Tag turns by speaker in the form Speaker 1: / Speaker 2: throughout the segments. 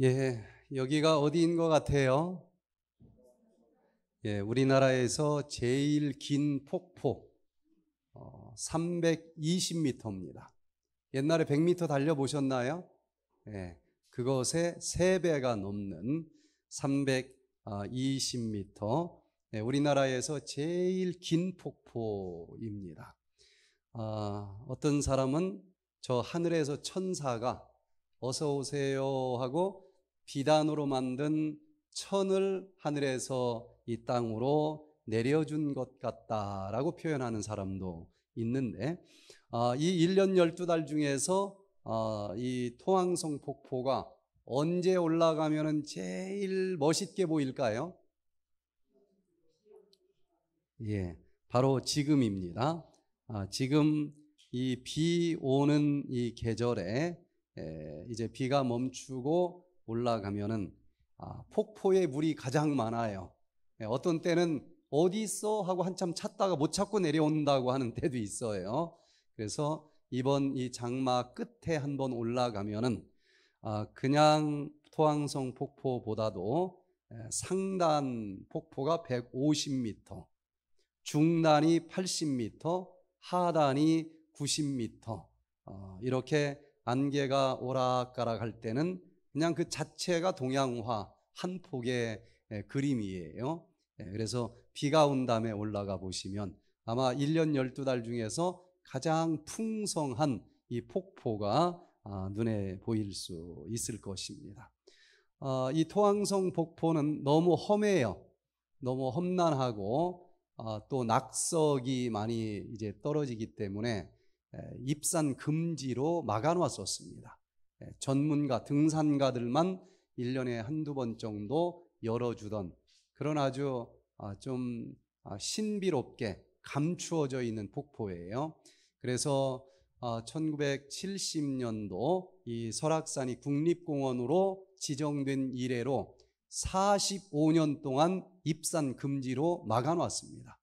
Speaker 1: 예, 여기가 어디인 것 같아요? 예, 우리나라에서 제일 긴 폭포, 어, 320m입니다. 옛날에 100m 달려 보셨나요? 예, 그것의 3배가 넘는 320m, 예, 우리나라에서 제일 긴 폭포입니다. 아, 어떤 사람은 저 하늘에서 천사가 어서 오세요 하고 비단으로 만든 천을 하늘에서 이 땅으로 내려준 것 같다라고 표현하는 사람도 있는데 아, 이 1년 12달 중에서 아, 이 토항성 폭포가 언제 올라가면 제일 멋있게 보일까요? 예, 바로 지금입니다. 아, 지금 이 비 오는 이 계절에 이제 비가 멈추고 올라가면은 아, 폭포에 물이 가장 많아요. 예, 어떤 때는 어디 있어 하고 한참 찾다가 못 찾고 내려온다고 하는 때도 있어요. 그래서 이번 이 장마 끝에 한번 올라가면은 아, 그냥 토항성 폭포보다도 상단 폭포가 150m, 중단이 80m, 하단이 90m 어, 이렇게 안개가 오락가락 할 때는 그냥 그 자체가 동양화 한 폭의 그림이에요. 그래서 비가 온 다음에 올라가 보시면 아마 1년 12달 중에서 가장 풍성한 이 폭포가 아, 눈에 보일 수 있을 것입니다. 아, 이 토항성 폭포는 너무 험해요. 너무 험난하고 아, 또 낙석이 많이 이제 떨어지기 때문에 입산 금지로 막아놨었습니다. 전문가, 등산가들만 1년에 한두 번 정도 열어주던 그런 아주 아, 좀 아, 신비롭게 감추어져 있는 폭포예요. 그래서 1970년도 아, 이 설악산이 국립공원으로 지정된 이래로 45년 동안 입산 금지로 막아놨습니다.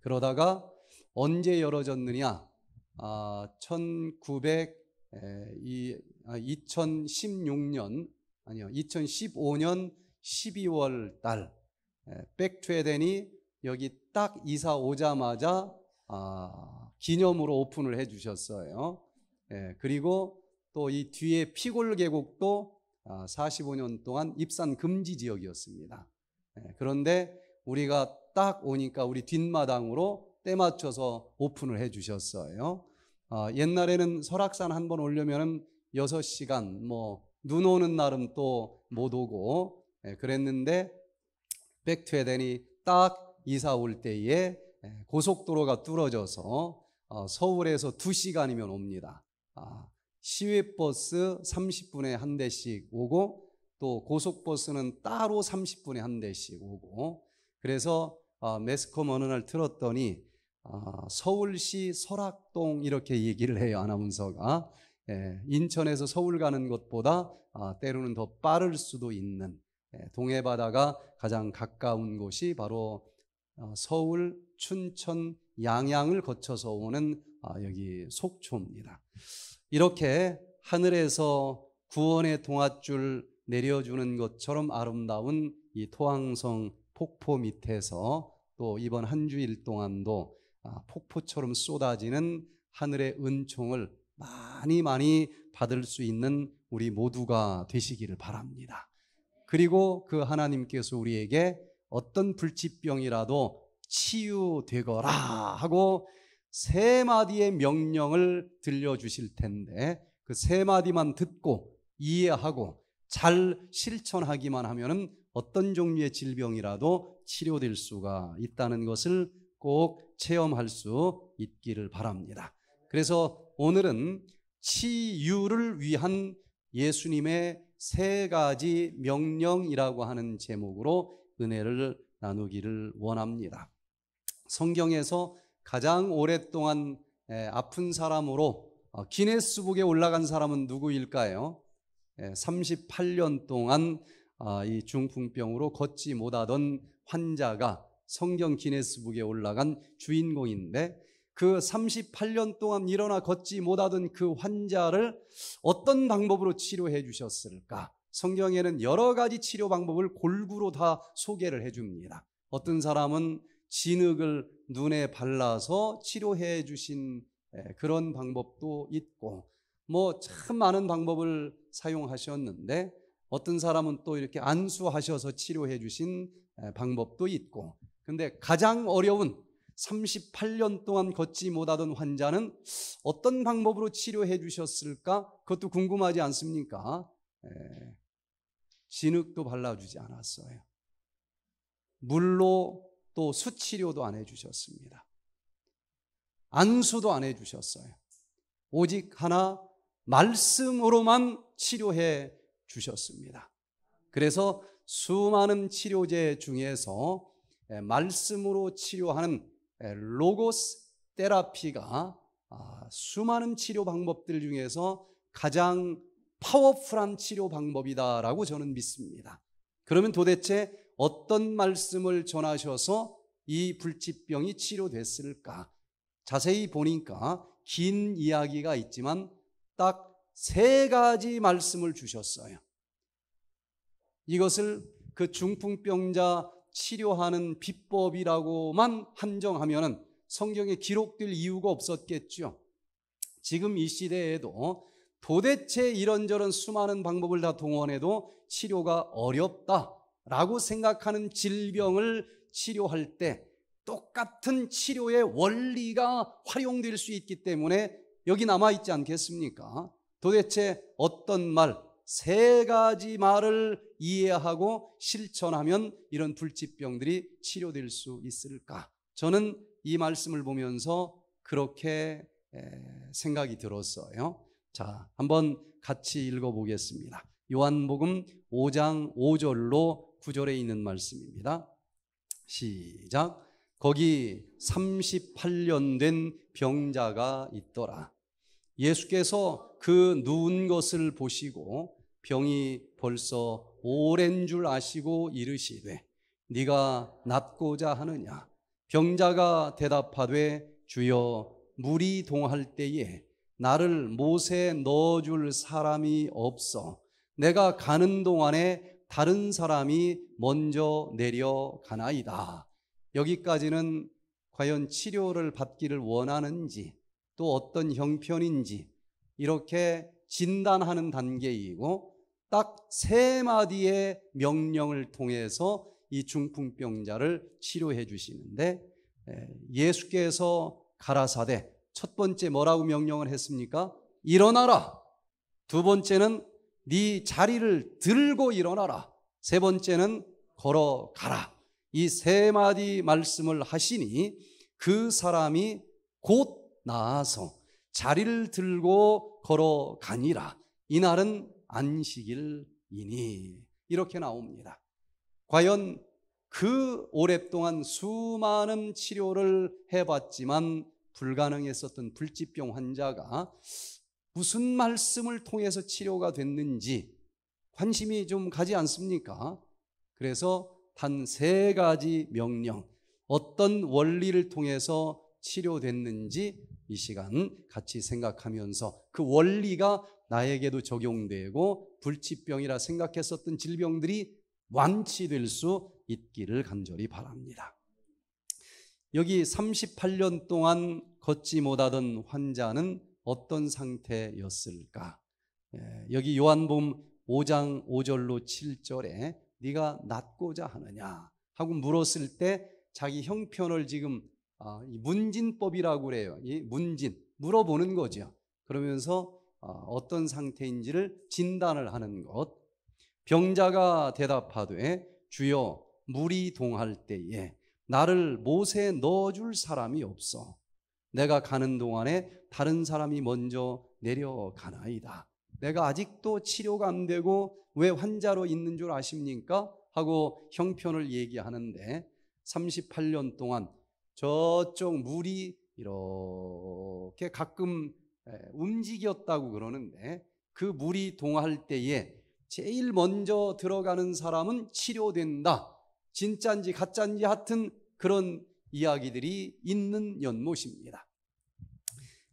Speaker 1: 그러다가 언제 열어졌느냐? 아, 1900, 이, 아, 2016년, 아니요, 2015년 12월 달, 백투에덴이 여기 딱 이사 오자마자 아, 기념으로 오픈을 해 주셨어요. 예, 그리고 또 이 뒤에 피골 계곡도 아, 45년 동안 입산 금지 지역이었습니다. 예, 그런데 우리가 딱 오니까 우리 뒷마당으로 때 맞춰서 오픈을 해 주셨어요. 어, 옛날에는 설악산 한 번 오려면 6시간, 뭐, 눈 오는 날은 또 못 오고, 예, 그랬는데, 백투에덴이 딱 이사 올 때에 예, 고속도로가 뚫어져서 어, 서울에서 2시간이면 옵니다. 아, 시외버스 30분에 한 대씩 오고, 또 고속버스는 따로 30분에 한 대씩 오고, 그래서 어, 매스컴 어느 날 틀었더니 아, 서울시 설악동 이렇게 얘기를 해요 아나운서가 예, 인천에서 서울 가는 것보다 아, 때로는 더 빠를 수도 있는 예, 동해 바다가 가장 가까운 곳이 바로 어, 서울 춘천 양양을 거쳐서 오는 아, 여기 속초입니다. 이렇게 하늘에서 구원의 동아줄 내려주는 것처럼 아름다운 이 토항성 폭포 밑에서 또 이번 한 주일 동안도 아, 폭포처럼 쏟아지는 하늘의 은총을 많이 많이 받을 수 있는 우리 모두가 되시기를 바랍니다. 그리고 그 하나님께서 우리에게 어떤 불치병이라도 치유되거라 하고 세 마디의 명령을 들려주실 텐데 그 세 마디만 듣고 이해하고 잘 실천하기만 하면은 어떤 종류의 질병이라도 치료될 수가 있다는 것을 꼭 체험할 수 있기를 바랍니다. 그래서 오늘은 치유를 위한 예수님의 세 가지 명령이라고 하는 제목으로 은혜를 나누기를 원합니다. 성경에서 가장 오랫동안 아픈 사람으로 어, 기네스북에 올라간 사람은 누구일까요? 38년 동안 아, 이 중풍병으로 걷지 못하던 환자가 성경 기네스북에 올라간 주인공인데 그 38년 동안 일어나 걷지 못하던 그 환자를 어떤 방법으로 치료해 주셨을까? 성경에는 여러 가지 치료 방법을 골고루 다 소개를 해 줍니다. 어떤 사람은 진흙을 눈에 발라서 치료해 주신 그런 방법도 있고, 뭐 참 많은 방법을 사용하셨는데, 어떤 사람은 또 이렇게 안수하셔서 치료해 주신 방법도 있고, 근데 가장 어려운 38년 동안 걷지 못하던 환자는 어떤 방법으로 치료해 주셨을까? 그것도 궁금하지 않습니까? 에, 진흙도 발라주지 않았어요. 물로 또 수치료도 안 해주셨습니다. 안수도 안 해주셨어요. 오직 하나 말씀으로만 치료해 주셨습니다. 그래서 수많은 치료제 중에서 말씀으로 치료하는 로고스 테라피가 아, 수많은 치료 방법들 중에서 가장 파워풀한 치료 방법이다라고 저는 믿습니다. 그러면 도대체 어떤 말씀을 전하셔서 이 불치병이 치료됐을까? 자세히 보니까 긴 이야기가 있지만 딱 세 가지 말씀을 주셨어요. 이것을 그 중풍병자 치료하는 비법이라고만 한정하면 성경에 기록될 이유가 없었겠죠. 지금 이 시대에도 도대체 이런저런 수많은 방법을 다 동원해도 치료가 어렵다라고 생각하는 질병을 치료할 때 똑같은 치료의 원리가 활용될 수 있기 때문에 여기 남아있지 않겠습니까? 도대체 어떤 말, 세 가지 말을 이해하고 실천하면 이런 불치병들이 치료될 수 있을까? 저는 이 말씀을 보면서 그렇게 생각이 들었어요. 자, 한번 같이 읽어보겠습니다. 요한복음 5장 5절로 9절에 있는 말씀입니다. 시작. 거기 38년 된 병자가 있더라. 예수께서 그 누운 것을 보시고 병이 벌써 오랜 줄 아시고 이르시되 네가 낫고자 하느냐 병자가 대답하되 주여 물이 동할 때에 나를 못에 넣어줄 사람이 없어 내가 가는 동안에 다른 사람이 먼저 내려가나이다. 여기까지는 과연 치료를 받기를 원하는지 또 어떤 형편인지 이렇게 진단하는 단계이고 딱 세 마디의 명령을 통해서 이 중풍병자를 치료해 주시는데 예수께서 가라사대 첫 번째 뭐라고 명령을 했습니까? 일어나라. 두 번째는 네 자리를 들고 일어나라. 세 번째는 걸어가라. 이 세 마디 말씀을 하시니 그 사람이 곧 나아서 자리를 들고 걸어가니라. 이날은 안식일이니. 이렇게 나옵니다. 과연 그 오랫동안 수많은 치료를 해봤지만 불가능했었던 불치병 환자가 무슨 말씀을 통해서 치료가 됐는지 관심이 좀 가지 않습니까? 그래서 단 세 가지 명령, 어떤 원리를 통해서 치료됐는지 이 시간 같이 생각하면서 그 원리가 나에게도 적용되고 불치병이라 생각했었던 질병들이 완치될 수 있기를 간절히 바랍니다. 여기 38년 동안 걷지 못하던 환자는 어떤 상태였을까? 예, 여기 요한복음 5장 5절로 7절에 네가 낫고자 하느냐 하고 물었을 때 자기 형편을 지금 아, 문진법이라고 그래요. 이 문진 물어보는 거죠. 그러면서 아, 어떤 상태인지를 진단을 하는 것. 병자가 대답하되 주여 물이 동할 때에 나를 못에 넣어줄 사람이 없어. 내가 가는 동안에 다른 사람이 먼저 내려가나이다. 내가 아직도 치료가 안 되고 왜 환자로 있는 줄 아십니까? 하고 형편을 얘기하는데 38년 동안 저쪽 물이 이렇게 가끔 움직였다고 그러는데 그 물이 동할 때에 제일 먼저 들어가는 사람은 치료된다. 진짜인지 가짜인지 하여튼 그런 이야기들이 있는 연못입니다.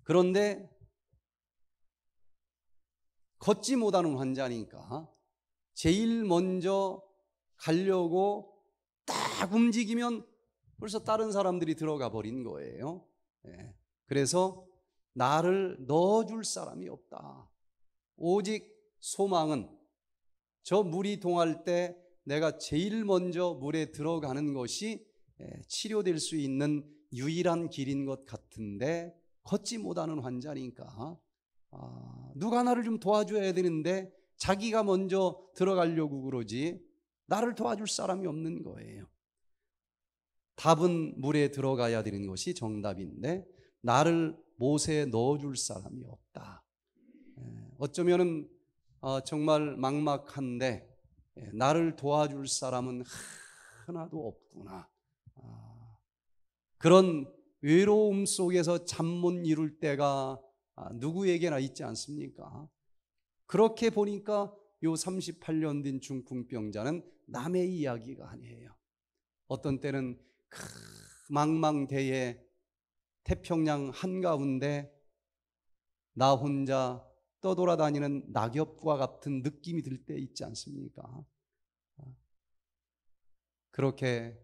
Speaker 1: 그런데 걷지 못하는 환자니까 제일 먼저 가려고 딱 움직이면 벌써 다른 사람들이 들어가 버린 거예요. 예. 그래서 나를 넣어줄 사람이 없다. 오직 소망은 저 물이 동할 때 내가 제일 먼저 물에 들어가는 것이 예, 치료될 수 있는 유일한 길인 것 같은데 걷지 못하는 환자니까 아, 누가 나를 좀 도와줘야 되는데 자기가 먼저 들어가려고 그러지 나를 도와줄 사람이 없는 거예요. 답은 물에 들어가야 되는 것이 정답인데 나를 못에 넣어줄 사람이 없다. 예, 어쩌면은 어, 정말 막막한데 예, 나를 도와줄 사람은 하나도 없구나. 아, 그런 외로움 속에서 잠 못 이룰 때가 아, 누구에게나 있지 않습니까? 그렇게 보니까 요 38년 된 중풍병자는 남의 이야기가 아니에요. 어떤 때는 망망대해 태평양 한가운데 나 혼자 떠돌아다니는 낙엽과 같은 느낌이 들 때 있지 않습니까? 그렇게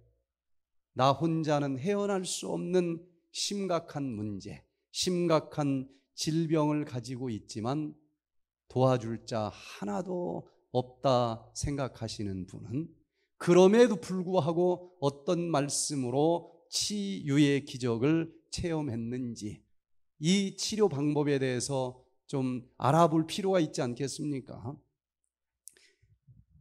Speaker 1: 나 혼자는 헤어날 수 없는 심각한 문제, 심각한 질병을 가지고 있지만 도와줄 자 하나도 없다 생각하시는 분은 그럼에도 불구하고 어떤 말씀으로 치유의 기적을 체험했는지 이 치료 방법에 대해서 좀 알아볼 필요가 있지 않겠습니까?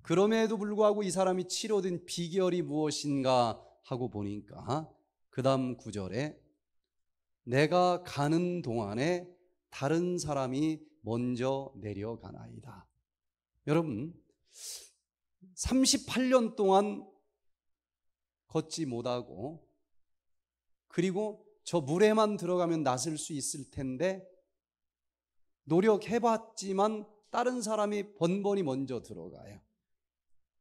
Speaker 1: 그럼에도 불구하고 이 사람이 치료된 비결이 무엇인가 하고 보니까 그 다음 구절에 내가 가는 동안에 다른 사람이 먼저 내려가나이다. 여러분, 38년 동안 걷지 못하고 그리고 저 물에만 들어가면 낫을 수 있을 텐데 노력해봤지만 다른 사람이 번번이 먼저 들어가요.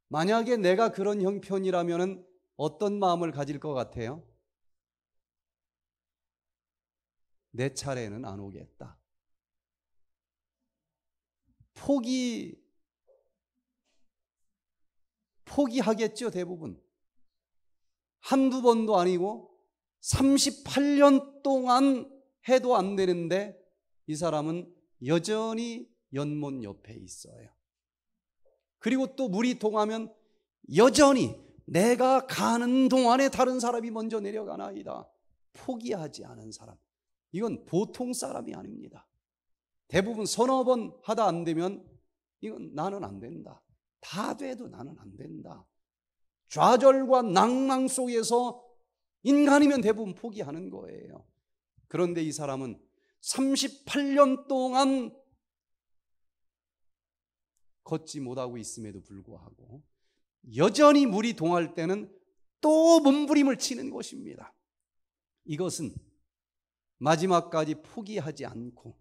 Speaker 1: 만약에 내가 그런 형편이라면 어떤 마음을 가질 것 같아요? 내 차례는 안 오겠다. 포기, 포기하겠죠, 대부분. 한두 번도 아니고 38년 동안 해도 안 되는데 이 사람은 여전히 연못 옆에 있어요. 그리고 또 물이 동하면 여전히 내가 가는 동안에 다른 사람이 먼저 내려가나이다. 포기하지 않은 사람. 이건 보통 사람이 아닙니다. 대부분 서너 번 하다 안 되면 이건 나는 안 된다. 다 돼도 나는 안 된다. 좌절과 낭망 속에서 인간이면 대부분 포기하는 거예요. 그런데 이 사람은 38년 동안 걷지 못하고 있음에도 불구하고 여전히 물이 동할 때는 또 몸부림을 치는 것입니다. 이것은 마지막까지 포기하지 않고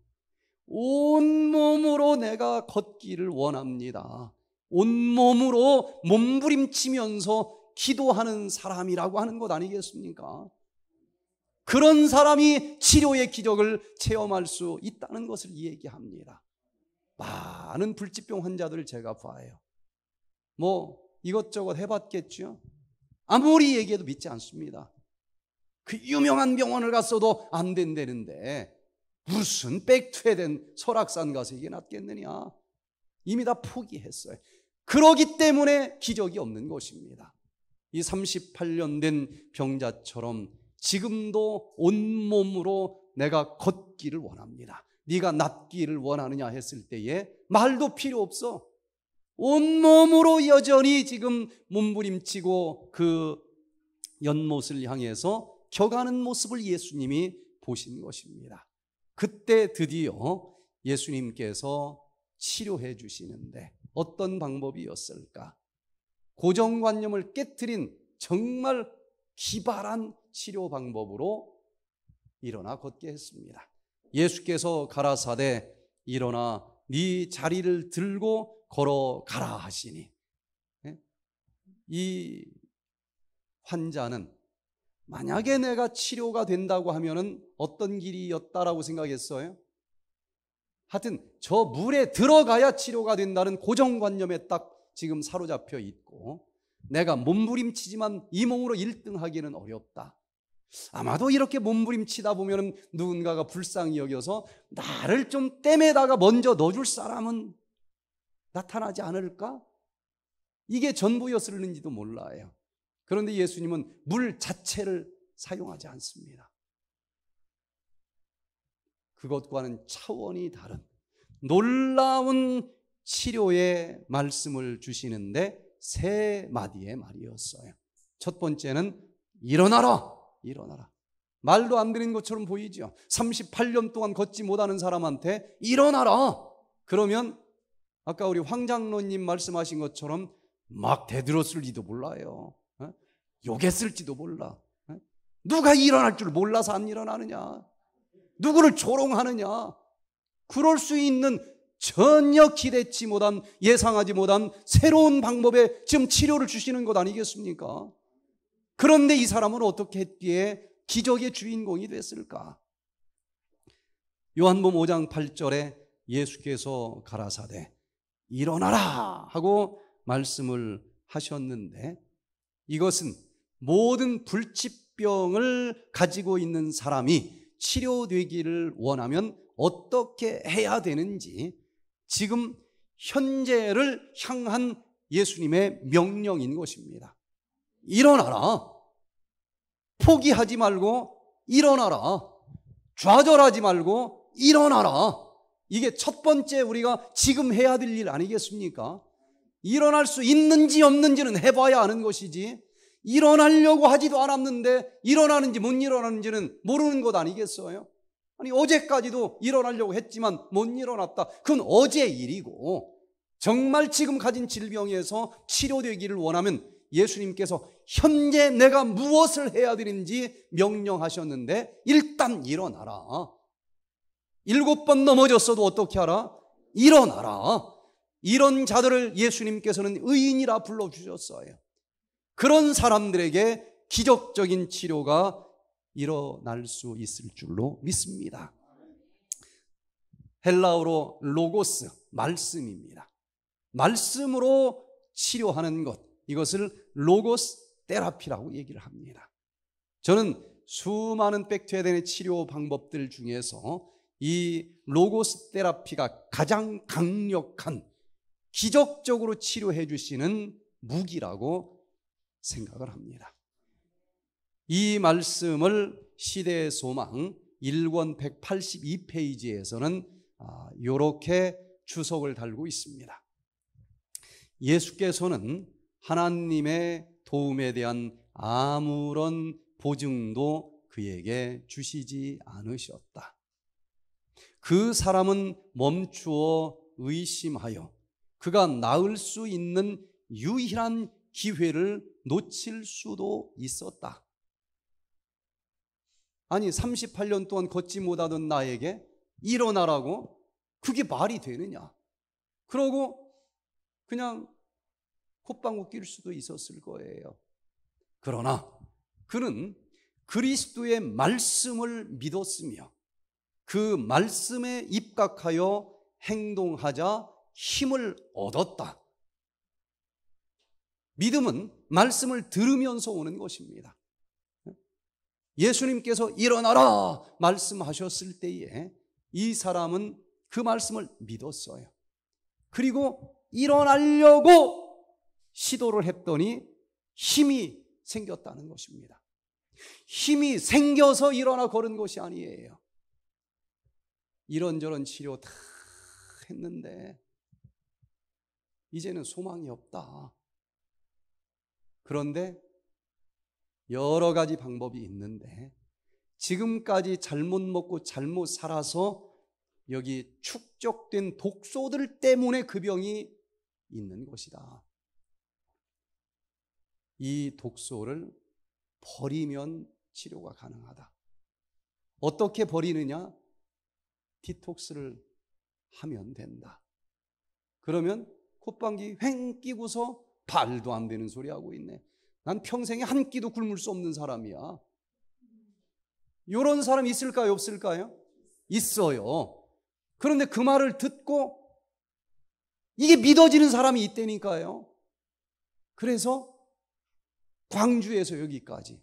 Speaker 1: 온몸으로 내가 걷기를 원합니다. 온몸으로 몸부림치면서 기도하는 사람이라고 하는 것 아니겠습니까? 그런 사람이 치료의 기적을 체험할 수 있다는 것을 얘기합니다. 많은 불치병 환자들을 제가 봐요. 뭐 이것저것 해봤겠죠. 아무리 얘기해도 믿지 않습니다. 그 유명한 병원을 갔어도 안 된다는데 무슨 백투에된 설악산 가서 이게 낫겠느냐. 이미 다 포기했어요. 그러기 때문에 기적이 없는 것입니다. 이 38년 된 병자처럼 지금도 온몸으로 내가 걷기를 원합니다. 네가 낫기를 원하느냐 했을 때에 말도 필요 없어. 온몸으로 여전히 지금 몸부림치고 그 연못을 향해서 격하는 모습을 예수님이 보신 것입니다. 그때 드디어 예수님께서 치료해 주시는데 어떤 방법이었을까? 고정관념을 깨뜨린 정말 기발한 치료 방법으로 일어나 걷게 했습니다. 예수께서 가라사대 일어나 네 자리를 들고 걸어가라 하시니 예? 이 환자는 만약에 내가 치료가 된다고 하면은 어떤 길이었다라고 생각했어요? 하여튼 저 물에 들어가야 치료가 된다는 고정관념에 딱 지금 사로잡혀 있고 내가 몸부림치지만 이 몸으로 1등 하기는 어렵다. 아마도 이렇게 몸부림치다 보면 누군가가 불쌍히 여겨서 나를 좀 땜에다가 먼저 넣어줄 사람은 나타나지 않을까? 이게 전부였을는지도 몰라요. 그런데 예수님은 물 자체를 사용하지 않습니다. 그것과는 차원이 다른 놀라운 치료의 말씀을 주시는데 세 마디의 말이었어요. 첫 번째는 일어나라, 일어나라. 말도 안 되는 것처럼 보이죠. 38년 동안 걷지 못하는 사람한테 일어나라. 그러면 아까 우리 황장로님 말씀하신 것처럼 막 대들었을지도 몰라요. 어? 욕했을지도 몰라. 어? 누가 일어날 줄 몰라서 안 일어나느냐? 누구를 조롱하느냐? 그럴 수 있는 전혀 기대치 못한 예상하지 못한 새로운 방법의 지금 치료를 주시는 것 아니겠습니까? 그런데 이 사람은 어떻게 했기에 기적의 주인공이 됐을까? 요한복음 5장 8절에 예수께서 가라사대 일어나라 하고 말씀을 하셨는데 이것은 모든 불치병을 가지고 있는 사람이 치료되기를 원하면 어떻게 해야 되는지 지금 현재를 향한 예수님의 명령인 것입니다. 일어나라. 포기하지 말고 일어나라. 좌절하지 말고 일어나라. 이게 첫 번째 우리가 지금 해야 될 일 아니겠습니까? 일어날 수 있는지 없는지는 해봐야 아는 것이지 일어나려고 하지도 않았는데 일어나는지 못 일어나는지는 모르는 것 아니겠어요? 아니 어제까지도 일어나려고 했지만 못 일어났다. 그건 어제 일이고 정말 지금 가진 질병에서 치료되기를 원하면 예수님께서 현재 내가 무엇을 해야 되는지 명령하셨는데 일단 일어나라. 일곱 번 넘어졌어도 어떻게 하라? 일어나라. 이런 자들을 예수님께서는 의인이라 불러주셨어요. 그런 사람들에게 기적적인 치료가 일어날 수 있을 줄로 믿습니다. 헬라어로 로고스, 말씀입니다. 말씀으로 치료하는 것, 이것을 로고스 테라피라고 얘기를 합니다. 저는 수많은 백투에덴의 치료 방법들 중에서 이 로고스 테라피가 가장 강력한 기적적으로 치료해 주시는 무기라고 생각을 합니다. 이 말씀을 시대의 소망 1권 182페이지에서는 이렇게 주석을 달고 있습니다. 예수께서는 하나님의 도움에 대한 아무런 보증도 그에게 주시지 않으셨다. 그 사람은 멈추어 의심하여 그가 나을 수 있는 유일한 기회를 놓칠 수도 있었다. 아니, 38년 동안 걷지 못하던 나에게 일어나라고? 그게 말이 되느냐? 그러고 그냥 콧방구 낄 수도 있었을 거예요. 그러나 그는 그리스도의 말씀을 믿었으며 그 말씀에 입각하여 행동하자 힘을 얻었다. 믿음은 말씀을 들으면서 오는 것입니다. 예수님께서 일어나라 말씀하셨을 때에 이 사람은 그 말씀을 믿었어요. 그리고 일어나려고 시도를 했더니 힘이 생겼다는 것입니다. 힘이 생겨서 일어나 걸은 것이 아니에요. 이런저런 치료 다 했는데 이제는 소망이 없다. 그런데 여러 가지 방법이 있는데 지금까지 잘못 먹고 잘못 살아서 여기 축적된 독소들 때문에 그 병이 있는 것이다. 이 독소를 버리면 치료가 가능하다. 어떻게 버리느냐? 디톡스를 하면 된다. 그러면 콧방귀 횡 끼고서 발도 안 되는 소리 하고 있네. 난 평생에 한 끼도 굶을 수 없는 사람이야. 이런 사람 있을까요? 없을까요? 있어요. 그런데 그 말을 듣고 이게 믿어지는 사람이 있다니까요. 그래서 광주에서 여기까지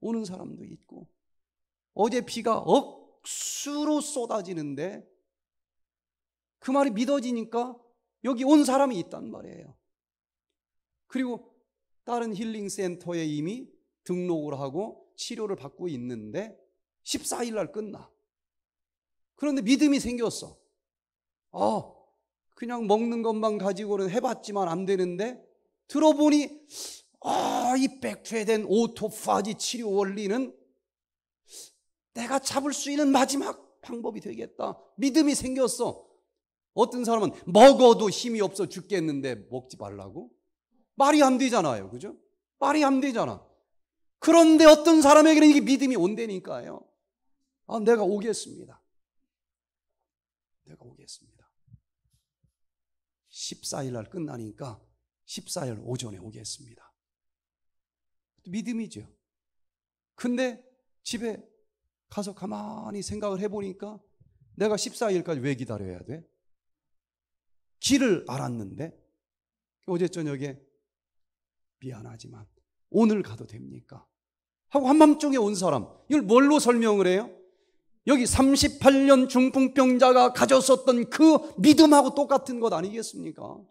Speaker 1: 오는 사람도 있고 어제 비가 억수로 쏟아지는데 그 말이 믿어지니까 여기 온 사람이 있단 말이에요. 그리고 다른 힐링 센터에 이미 등록을 하고 치료를 받고 있는데 14일 날 끝나. 그런데 믿음이 생겼어. 아, 그냥 먹는 것만 가지고는 해봤지만 안 되는데 들어보니 아, 이 백퇴된 오토파지 치료 원리는 내가 잡을 수 있는 마지막 방법이 되겠다. 믿음이 생겼어. 어떤 사람은 먹어도 힘이 없어 죽겠는데 먹지 말라고? 말이 안 되잖아요. 그죠? 말이 안 되잖아. 그런데 어떤 사람에게는 이게 믿음이 온다니까요. 아, 내가 오겠습니다. 내가 오겠습니다. 14일 날 끝나니까 14일 오전에 오겠습니다. 믿음이죠. 근데 집에 가서 가만히 생각을 해보니까 내가 14일까지 왜 기다려야 돼? 길을 알았는데 어제 저녁에 미안하지만 오늘 가도 됩니까? 하고 한밤중에 온 사람 이걸 뭘로 설명을 해요? 여기 38년 중풍병자가 가졌었던 그 믿음하고 똑같은 것 아니겠습니까?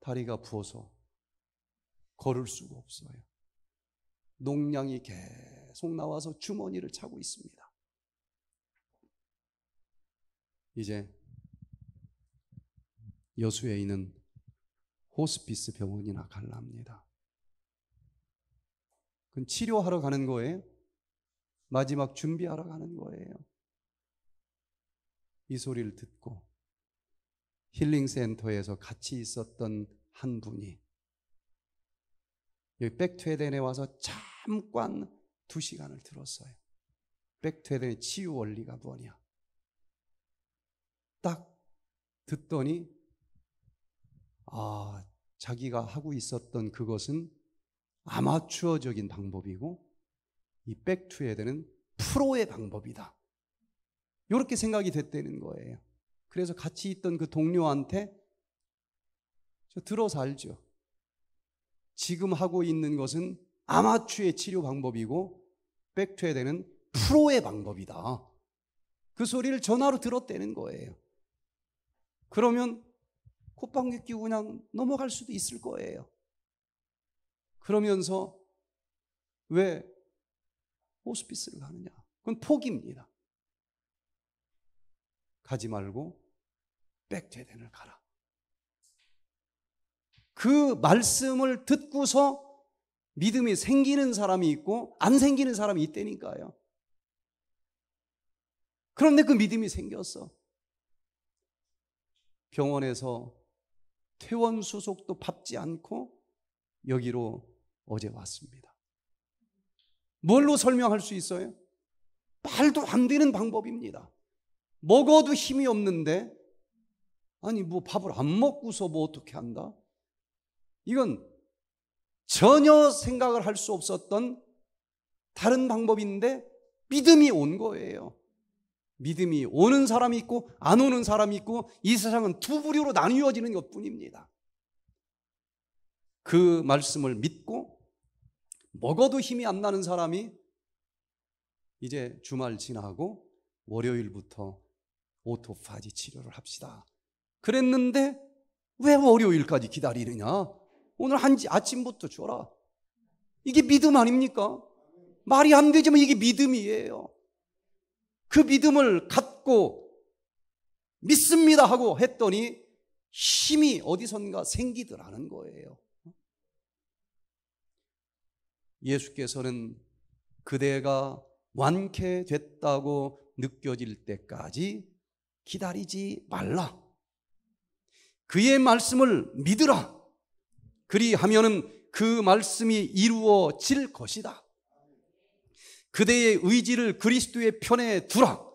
Speaker 1: 다리가 부어서 걸을 수가 없어요. 농량이 계속 나와서 주머니를 차고 있습니다. 이제 여수에 있는 호스피스 병원이나 갈랍니다. 그건 치료하러 가는 거예요. 마지막 준비하러 가는 거예요. 이 소리를 듣고 힐링센터에서 같이 있었던 한 분이 여기 백투에덴에 와서 잠깐 두 시간을 들었어요. 백투에덴의 치유 원리가 뭐냐. 딱 듣더니 아, 자기가 하고 있었던 그것은 아마추어적인 방법이고 이 백투에덴은 프로의 방법이다. 이렇게 생각이 됐다는 거예요. 그래서 같이 있던 그 동료한테 저 들어서 알죠. 지금 하고 있는 것은 아마추어의 치료 방법이고 백투에덴은 프로의 방법이다. 그 소리를 전화로 들었다는 거예요. 그러면 콧방귀 끼고 그냥 넘어갈 수도 있을 거예요. 그러면서 왜 호스피스를 가느냐? 그건 포기입니다. 가지 말고 백퇴덴을 가라. 그 말씀을 듣고서 믿음이 생기는 사람이 있고 안 생기는 사람이 있다니까요. 그런데 그 믿음이 생겼어. 병원에서 퇴원 수속도 밟지 않고 여기로 어제 왔습니다. 뭘로 설명할 수 있어요? 말도 안 되는 방법입니다. 먹어도 힘이 없는데, 아니, 뭐 밥을 안 먹고서 뭐 어떻게 한다? 이건 전혀 생각을 할 수 없었던 다른 방법인데 믿음이 온 거예요. 믿음이 오는 사람이 있고 안 오는 사람이 있고 이 세상은 두 부류로 나뉘어지는 것 뿐입니다. 그 말씀을 믿고 먹어도 힘이 안 나는 사람이 이제 주말 지나고 월요일부터 오토파지 치료를 합시다. 그랬는데 왜 월요일까지 기다리느냐? 오늘 한 아침부터 줘라. 이게 믿음 아닙니까? 말이 안 되지만 이게 믿음이에요. 그 믿음을 갖고 믿습니다 하고 했더니 힘이 어디선가 생기더라는 거예요. 예수께서는 그대가 완쾌됐다고 느껴질 때까지 기다리지 말라. 그의 말씀을 믿으라. 그리하면은 그 말씀이 이루어질 것이다. 그대의 의지를 그리스도의 편에 두라.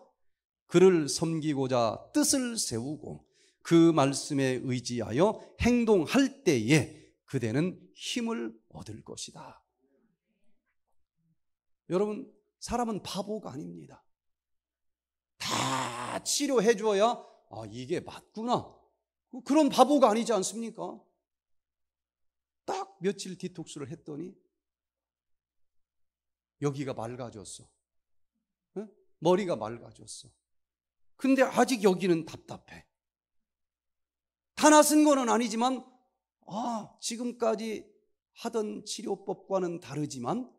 Speaker 1: 그를 섬기고자 뜻을 세우고 그 말씀에 의지하여 행동할 때에 그대는 힘을 얻을 것이다. 여러분, 사람은 바보가 아닙니다. 다 치료해 줘야 아, 이게 맞구나. 그런 바보가 아니지 않습니까? 딱 며칠 디톡스를 했더니 여기가 맑아졌어. 네? 머리가 맑아졌어. 근데 아직 여기는 답답해. 다 나선 거는 아니지만, 아, 지금까지 하던 치료법과는 다르지만,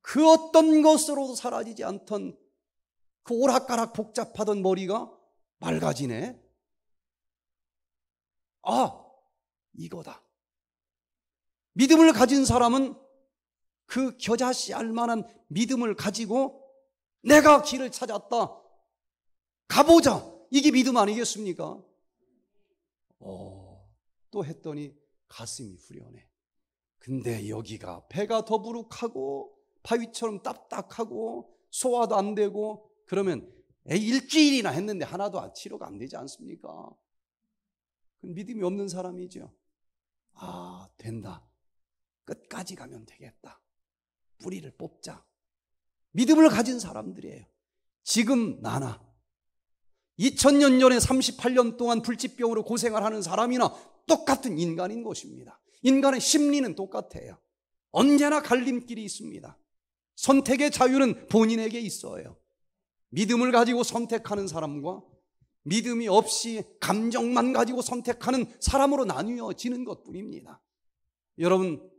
Speaker 1: 그 어떤 것으로도 사라지지 않던 그 오락가락 복잡하던 머리가 맑아지네. 아, 이거다. 믿음을 가진 사람은 그 겨자씨 알만한 믿음을 가지고 내가 길을 찾았다. 가보자. 이게 믿음 아니겠습니까? 어, 또 했더니 가슴이 후련해. 근데 여기가 배가 더부룩하고 바위처럼 딱딱하고 소화도 안 되고 그러면 일주일이나 했는데 하나도 치료가 안 되지 않습니까? 믿음이 없는 사람이죠. 아, 된다. 끝까지 가면 되겠다. 뿌리를 뽑자. 믿음을 가진 사람들이에요. 지금 나나 2000년 전에 38년 동안 불치병으로 고생을 하는 사람이나 똑같은 인간인 것입니다. 인간의 심리는 똑같아요. 언제나 갈림길이 있습니다. 선택의 자유는 본인에게 있어요. 믿음을 가지고 선택하는 사람과 믿음이 없이 감정만 가지고 선택하는 사람으로 나뉘어지는 것 뿐입니다. 여러분,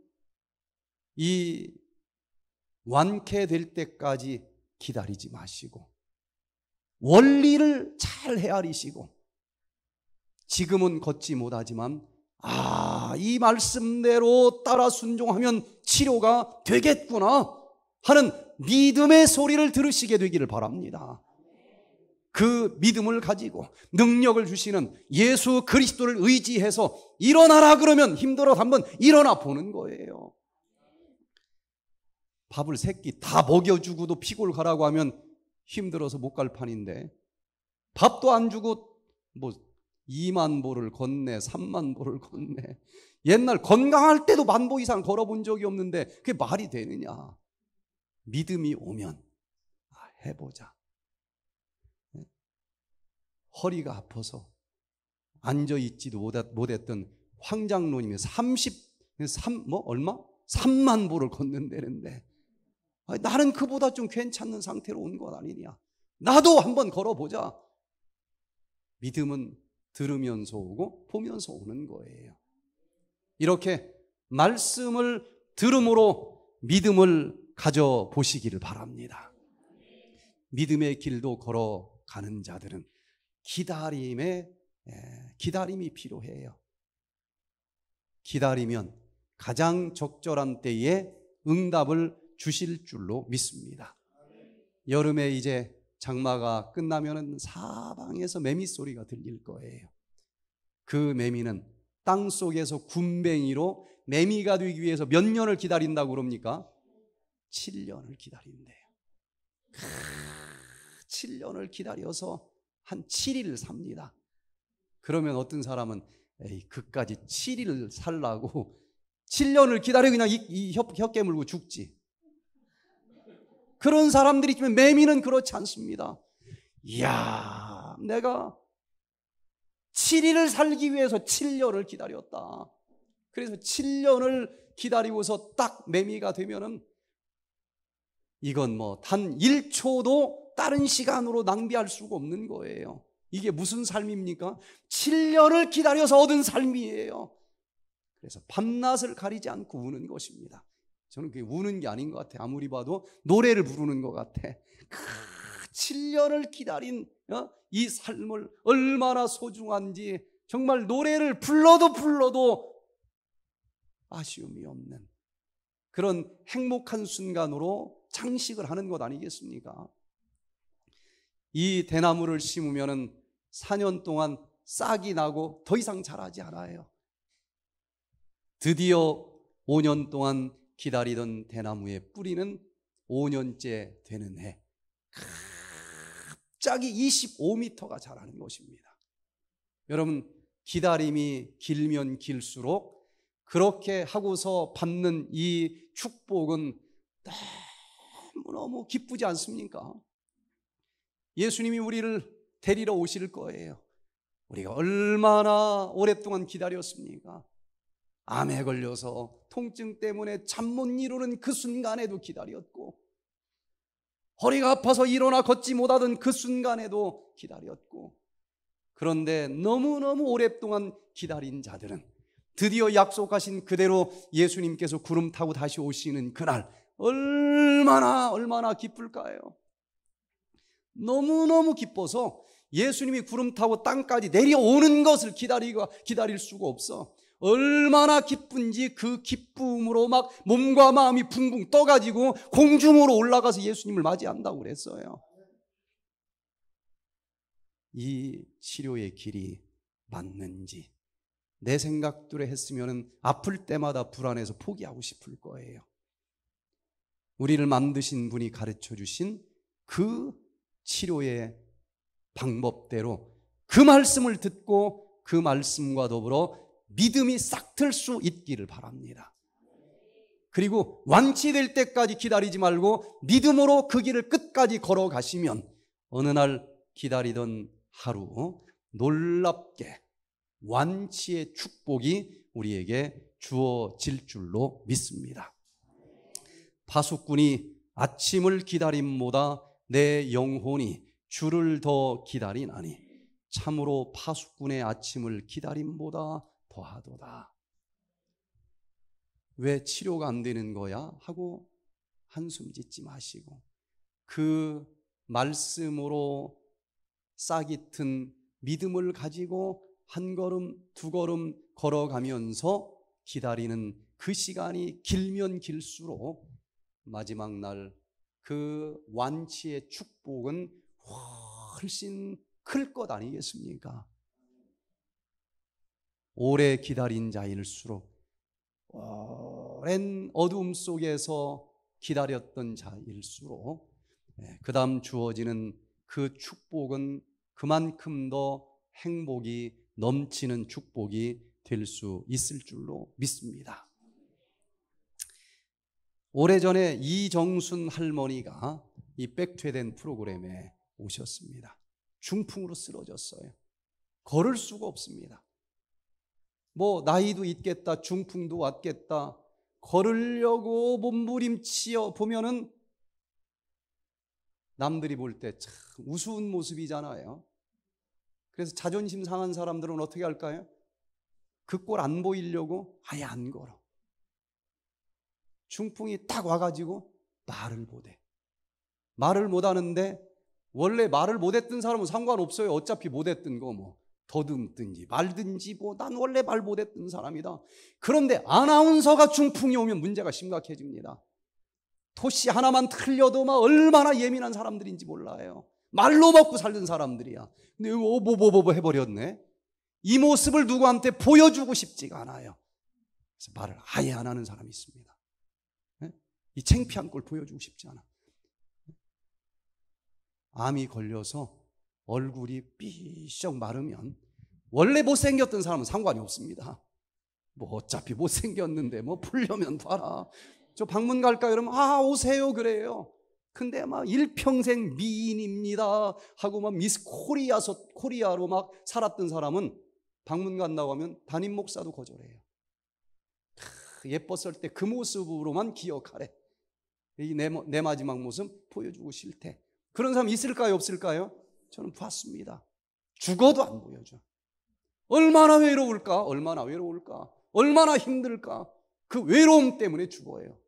Speaker 1: 이 완쾌될 때까지 기다리지 마시고, 원리를 잘 헤아리시고, 지금은 걷지 못하지만, 아, 이 말씀대로 따라 순종하면 치료가 되겠구나 하는 믿음의 소리를 들으시게 되기를 바랍니다. 그 믿음을 가지고 능력을 주시는 예수 그리스도를 의지해서 일어나라 그러면 힘들어 한번 일어나 보는 거예요. 밥을 새끼 다 먹여주고도 피골 가라고 하면 힘들어서 못 갈 판인데 밥도 안 주고 뭐 2만 보를 건네 3만 보를 건네. 옛날 건강할 때도 만 보 이상 걸어본 적이 없는데 그게 말이 되느냐? 믿음이 오면 아, 해보자. 허리가 아파서 앉아 있지도 못했던 황장로님이 30, 3, 뭐, 얼마? 3만 보를 걷는다는데, 나는 그보다 좀 괜찮은 상태로 온 것 아니냐. 나도 한번 걸어보자. 믿음은 들으면서 오고 보면서 오는 거예요. 이렇게 말씀을 들음으로 믿음을 가져보시기를 바랍니다. 믿음의 길도 걸어가는 자들은 기다림에 기다림이 필요해요. 기다리면 가장 적절한 때에 응답을 주실 줄로 믿습니다. 여름에 이제 장마가 끝나면은 사방에서 매미 소리가 들릴 거예요. 그 매미는 땅 속에서 군뱅이로 매미가 되기 위해서 몇 년을 기다린다고 그럽니까? 7년을 기다린대요. 7년을 기다려서 한 7일 삽니다. 그러면 어떤 사람은 에이, 그까지 7일 살라고 7년을 기다려 그냥 이, 이 혀, 혀 깨물고 죽지. 그런 사람들이 있지만 매미는 그렇지 않습니다. 이야, 내가 7일을 살기 위해서 7년을 기다렸다. 그래서 7년을 기다리고서 딱 매미가 되면은 이건 뭐 단 1초도 다른 시간으로 낭비할 수가 없는 거예요. 이게 무슨 삶입니까? 7년을 기다려서 얻은 삶이에요. 그래서 밤낮을 가리지 않고 우는 것입니다. 저는 그게 우는 게 아닌 것 같아. 아무리 봐도 노래를 부르는 것 같아. 7년을 기다린 어? 이 삶을 얼마나 소중한지 정말 노래를 불러도 불러도 아쉬움이 없는 그런 행복한 순간으로 장식을 하는 것 아니겠습니까? 이 대나무를 심으면은 4년 동안 싹이 나고 더 이상 자라지 않아요. 드디어 5년 동안 기다리던 대나무의 뿌리는 5년째 되는 해 갑자기 25m가 자라는 것입니다. 여러분 기다림이 길면 길수록 그렇게 하고서 받는 이 축복은 너무너무 기쁘지 않습니까? 예수님이 우리를 데리러 오실 거예요. 우리가 얼마나 오랫동안 기다렸습니까? 암에 걸려서 통증 때문에 잠 못 이루는 그 순간에도 기다렸고, 허리가 아파서 일어나 걷지 못하던 그 순간에도 기다렸고, 그런데 너무너무 오랫동안 기다린 자들은 드디어 약속하신 그대로 예수님께서 구름 타고 다시 오시는 그날, 얼마나, 얼마나 기쁠까요? 너무너무 기뻐서 예수님이 구름 타고 땅까지 내려오는 것을 기다리고 기다릴 수가 없어. 얼마나 기쁜지 그 기쁨으로 막 몸과 마음이 붕붕 떠가지고 공중으로 올라가서 예수님을 맞이한다고 그랬어요. 이 치료의 길이 맞는지 내 생각대로 했으면 아플 때마다 불안해서 포기하고 싶을 거예요. 우리를 만드신 분이 가르쳐 주신 그 치료의 방법대로 그 말씀을 듣고 그 말씀과 더불어 믿음이 싹틀 수 있기를 바랍니다. 그리고 완치될 때까지 기다리지 말고 믿음으로 그 길을 끝까지 걸어가시면 어느 날 기다리던 하루 놀랍게 완치의 축복이 우리에게 주어질 줄로 믿습니다. 파수꾼이 아침을 기다림보다 내 영혼이 주를 더 기다리나니 참으로 파수꾼의 아침을 기다림보다 더하도다. 왜 치료가 안 되는 거야? 하고 한숨 짓지 마시고 그 말씀으로 싹이 튼 믿음을 가지고 한 걸음 두 걸음 걸어가면서 기다리는 그 시간이 길면 길수록 마지막 날 그 완치의 축복은 훨씬 클 것 아니겠습니까? 오래 기다린 자일수록 오랜 어둠 속에서 기다렸던 자일수록 예, 그 다음 주어지는 그 축복은 그만큼 더 행복이 넘치는 축복이 될 수 있을 줄로 믿습니다. 오래전에 이정순 할머니가 이 백퇴된 프로그램에 오셨습니다. 중풍으로 쓰러졌어요. 걸을 수가 없습니다. 뭐 나이도 있겠다, 중풍도 왔겠다. 걸으려고 몸부림치어 보면은 남들이 볼 때 참 우스운 모습이잖아요. 그래서 자존심 상한 사람들은 어떻게 할까요? 그 꼴 안 보이려고 아예 안 걸어. 중풍이 딱 와가지고 말을 못해. 말을 못하는데 원래 말을 못했던 사람은 상관없어요. 어차피 못했던 거 뭐. 더듬든지 말든지 뭐 난 원래 말 못했던 사람이다. 그런데 아나운서가 중풍이 오면 문제가 심각해집니다. 토시 하나만 틀려도 막 얼마나 예민한 사람들인지 몰라요. 말로 먹고 살던 사람들이야. 근데 오보보보보 해버렸네. 이 모습을 누구한테 보여주고 싶지가 않아요. 그래서 말을 아예 안 하는 사람이 있습니다. 네? 이 창피한 걸 보여주고 싶지 않아. 암이 걸려서 얼굴이 삐쩍 마르면 원래 못생겼던 사람은 상관이 없습니다. 뭐 어차피 못생겼는데 뭐 풀려면 봐라. 저 방문 갈까 그러면 아 오세요 그래요. 근데 막 일평생 미인입니다 하고 막 미스 코리아서 코리아로 막 살았던 사람은 방문 간다고 하면 담임 목사도 거절해요. 예뻤을 때 그 모습으로만 기억하래. 내, 내 마지막 모습 보여주고 싫대. 그런 사람 있을까요? 없을까요? 저는 봤습니다. 죽어도 안 보여줘. 얼마나 외로울까? 얼마나 외로울까? 얼마나 힘들까? 그 외로움 때문에 죽어요.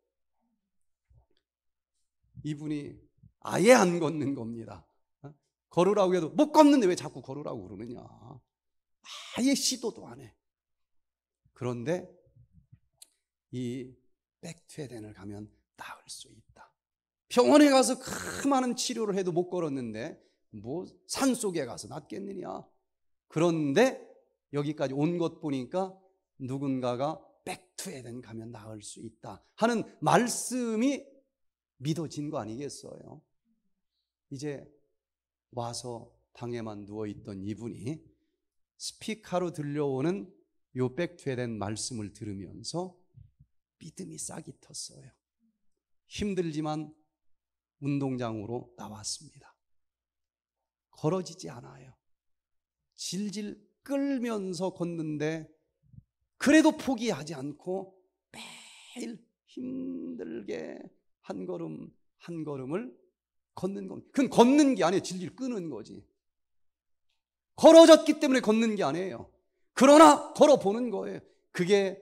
Speaker 1: 이분이 아예 안 걷는 겁니다. 어? 걸으라고 해도 못 걷는데 왜 자꾸 걸으라고 그러느냐. 아예 시도도 안 해. 그런데 이 백퇴덴을 가면 나을 수 있다. 병원에 가서 그 많은 치료를 해도 못 걸었는데 뭐 산속에 가서 낫겠느냐. 그런데 여기까지 온 것 보니까 누군가가 백투에덴 가면 나을 수 있다 하는 말씀이 믿어진 거 아니겠어요? 이제 와서 방에만 누워 있던 이분이 스피커로 들려오는 요 백투에덴 말씀을 들으면서 믿음이 싹이 텄어요. 힘들지만 운동장으로 나왔습니다. 걸어지지 않아요. 질질 끌면서 걷는데 그래도 포기하지 않고 매일 힘들게 한 걸음 한 걸음을 걷는 겁니다. 그건 걷는 게 아니에요. 질질 끄는 거지. 걸어졌기 때문에 걷는 게 아니에요. 그러나 걸어보는 거예요. 그게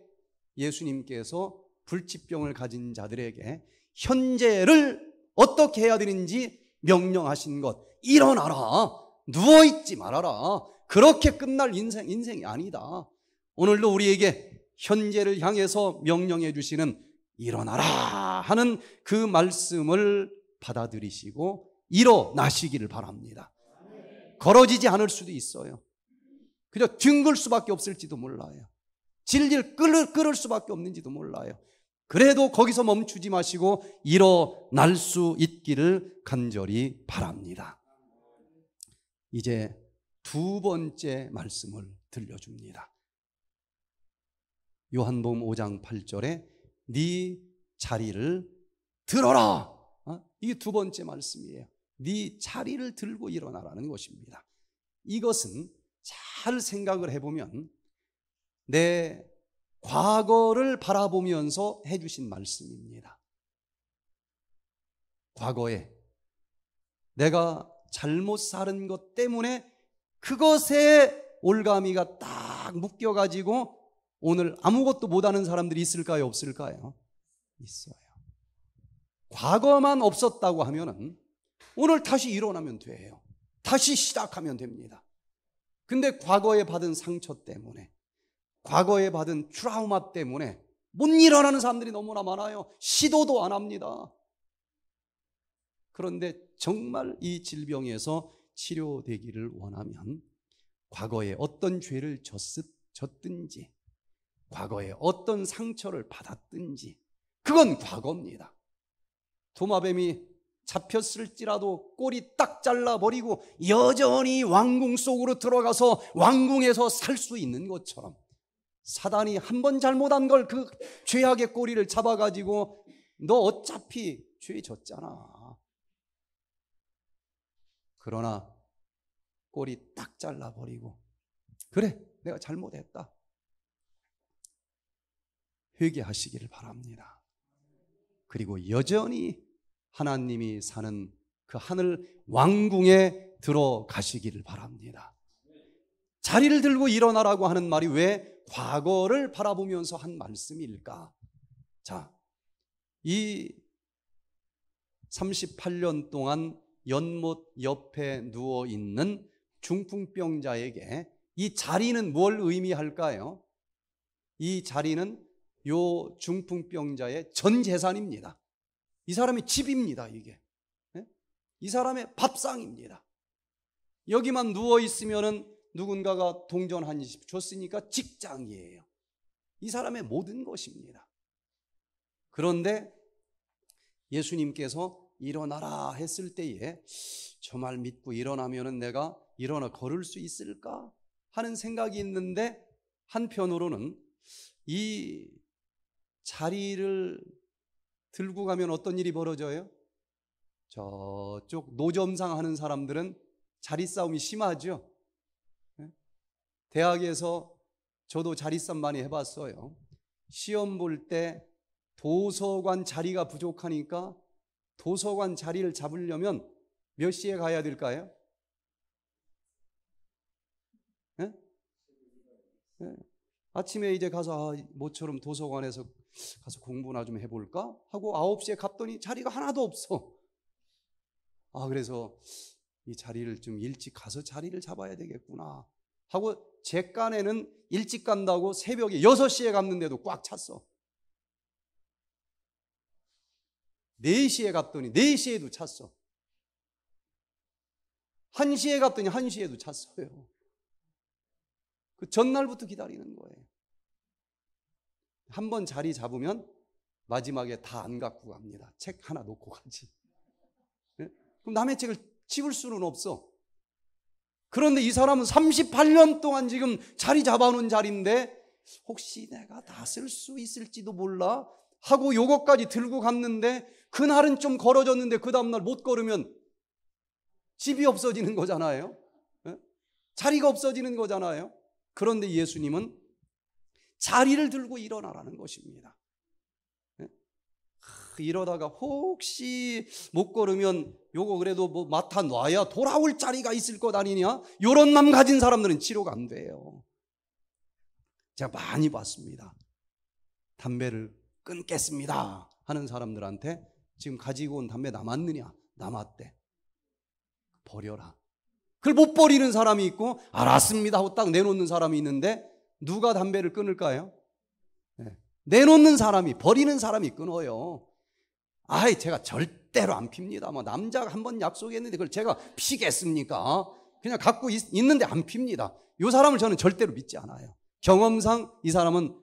Speaker 1: 예수님께서 불치병을 가진 자들에게 현재를 어떻게 해야 되는지 명령하신 것. 일어나라. 누워있지 말아라. 그렇게 끝날 인생, 인생이 아니다. 오늘도 우리에게 현재를 향해서 명령해 주시는 일어나라 하는 그 말씀을 받아들이시고 일어나시기를 바랍니다. 걸어지지 않을 수도 있어요. 그저 뒹굴 수밖에 없을지도 몰라요. 질질 끌을, 끌을 수밖에 없는지도 몰라요. 그래도 거기서 멈추지 마시고 일어날 수 있기를 간절히 바랍니다. 이제 두 번째 말씀을 들려줍니다. 요한복음 5장 8절에 네 자리를 들어라. 어? 이게 두 번째 말씀이에요. 네 자리를 들고 일어나라는 것입니다. 이것은 잘 생각을 해보면 내 과거를 바라보면서 해주신 말씀입니다. 과거에 내가 잘못 사는 것 때문에 그것에 올가미가 딱 묶여가지고 오늘 아무것도 못하는 사람들이 있을까요? 없을까요? 있어요. 과거만 없었다고 하면은 오늘 다시 일어나면 돼요. 다시 시작하면 됩니다. 근데 과거에 받은 상처 때문에, 과거에 받은 트라우마 때문에 못 일어나는 사람들이 너무나 많아요. 시도도 안 합니다. 그런데 정말 이 질병에서 치료되기를 원하면 과거에 어떤 죄를 졌든지, 과거에 어떤 상처를 받았든지, 그건 과거입니다. 도마뱀이 잡혔을지라도 꼬리 딱 잘라버리고 여전히 왕궁 속으로 들어가서 왕궁에서 살 수 있는 것처럼 사단이 한 번 잘못한 걸 그 죄악의 꼬리를 잡아가지고 너 어차피 죄 졌잖아. 그러나 꼬리 딱 잘라버리고 그래 내가 잘못했다. 회개하시기를 바랍니다. 그리고 여전히 하나님이 사는 그 하늘 왕궁에 들어가시기를 바랍니다. 자리를 들고 일어나라고 하는 말이 왜 과거를 바라보면서 한 말씀일까? 자, 이 38년 동안 연못 옆에 누워 있는 중풍병자에게 이 자리는 뭘 의미할까요? 이 자리는 요 중풍병자의 전 재산입니다. 이 사람의 집입니다, 이게. 네? 이 사람의 밥상입니다. 여기만 누워 있으면은 누군가가 동전 한 입 줬으니까 직장이에요. 이 사람의 모든 것입니다. 그런데 예수님께서 일어나라 했을 때에 저 말 믿고 일어나면은 내가 일어나 걸을 수 있을까 하는 생각이 있는데 한편으로는 이 자리를 들고 가면 어떤 일이 벌어져요? 저쪽 노점상 하는 사람들은 자리 싸움이 심하죠. 예? 대학에서 저도 자리 싸움 많이 해봤어요. 시험 볼 때 도서관 자리가 부족하니까 도서관 자리를 잡으려면 몇 시에 가야 될까요? 네? 네. 아침에 이제 가서 아, 모처럼 도서관에서 가서 공부나 좀 해볼까? 하고 9시에 갔더니 자리가 하나도 없어. 아, 그래서 이 자리를 좀 일찍 가서 자리를 잡아야 되겠구나. 하고 제 깐에는 일찍 간다고 새벽에 6시에 갔는데도 꽉 찼어. 4시에 갔더니 4시에도 찼어. 1시에 갔더니 1시에도 찼어요. 그 전날부터 기다리는 거예요. 한 번 자리 잡으면 마지막에 다 안 갖고 갑니다. 책 하나 놓고 가지. 네? 그럼 남의 책을 집을 수는 없어. 그런데 이 사람은 38년 동안 지금 자리 잡아놓은 자리인데 혹시 내가 다 쓸 수 있을지도 몰라 하고 요것까지 들고 갔는데 그날은 좀 걸어졌는데 그 다음날 못 걸으면 집이 없어지는 거잖아요. 예? 자리가 없어지는 거잖아요. 그런데 예수님은 자리를 들고 일어나라는 것입니다. 예? 이러다가 혹시 못 걸으면 요거 그래도 뭐 맡아 놔야 돌아올 자리가 있을 것 아니냐? 요런 맘 가진 사람들은 치료가 안 돼요. 제가 많이 봤습니다. 담배를 끊겠습니다 하는 사람들한테 지금 가지고 온 담배 남았느냐? 남았대. 버려라. 그걸 못 버리는 사람이 있고 알았습니다 하고 딱 내놓는 사람이 있는데 누가 담배를 끊을까요? 네. 내놓는 사람이 버리는 사람이 끊어요. 아이 제가 절대로 안 핍니다. 뭐 남자가 한 번 약속했는데 그걸 제가 피겠습니까? 그냥 갖고 있, 있는데 안 핍니다. 이 사람을 저는 절대로 믿지 않아요. 경험상 이 사람은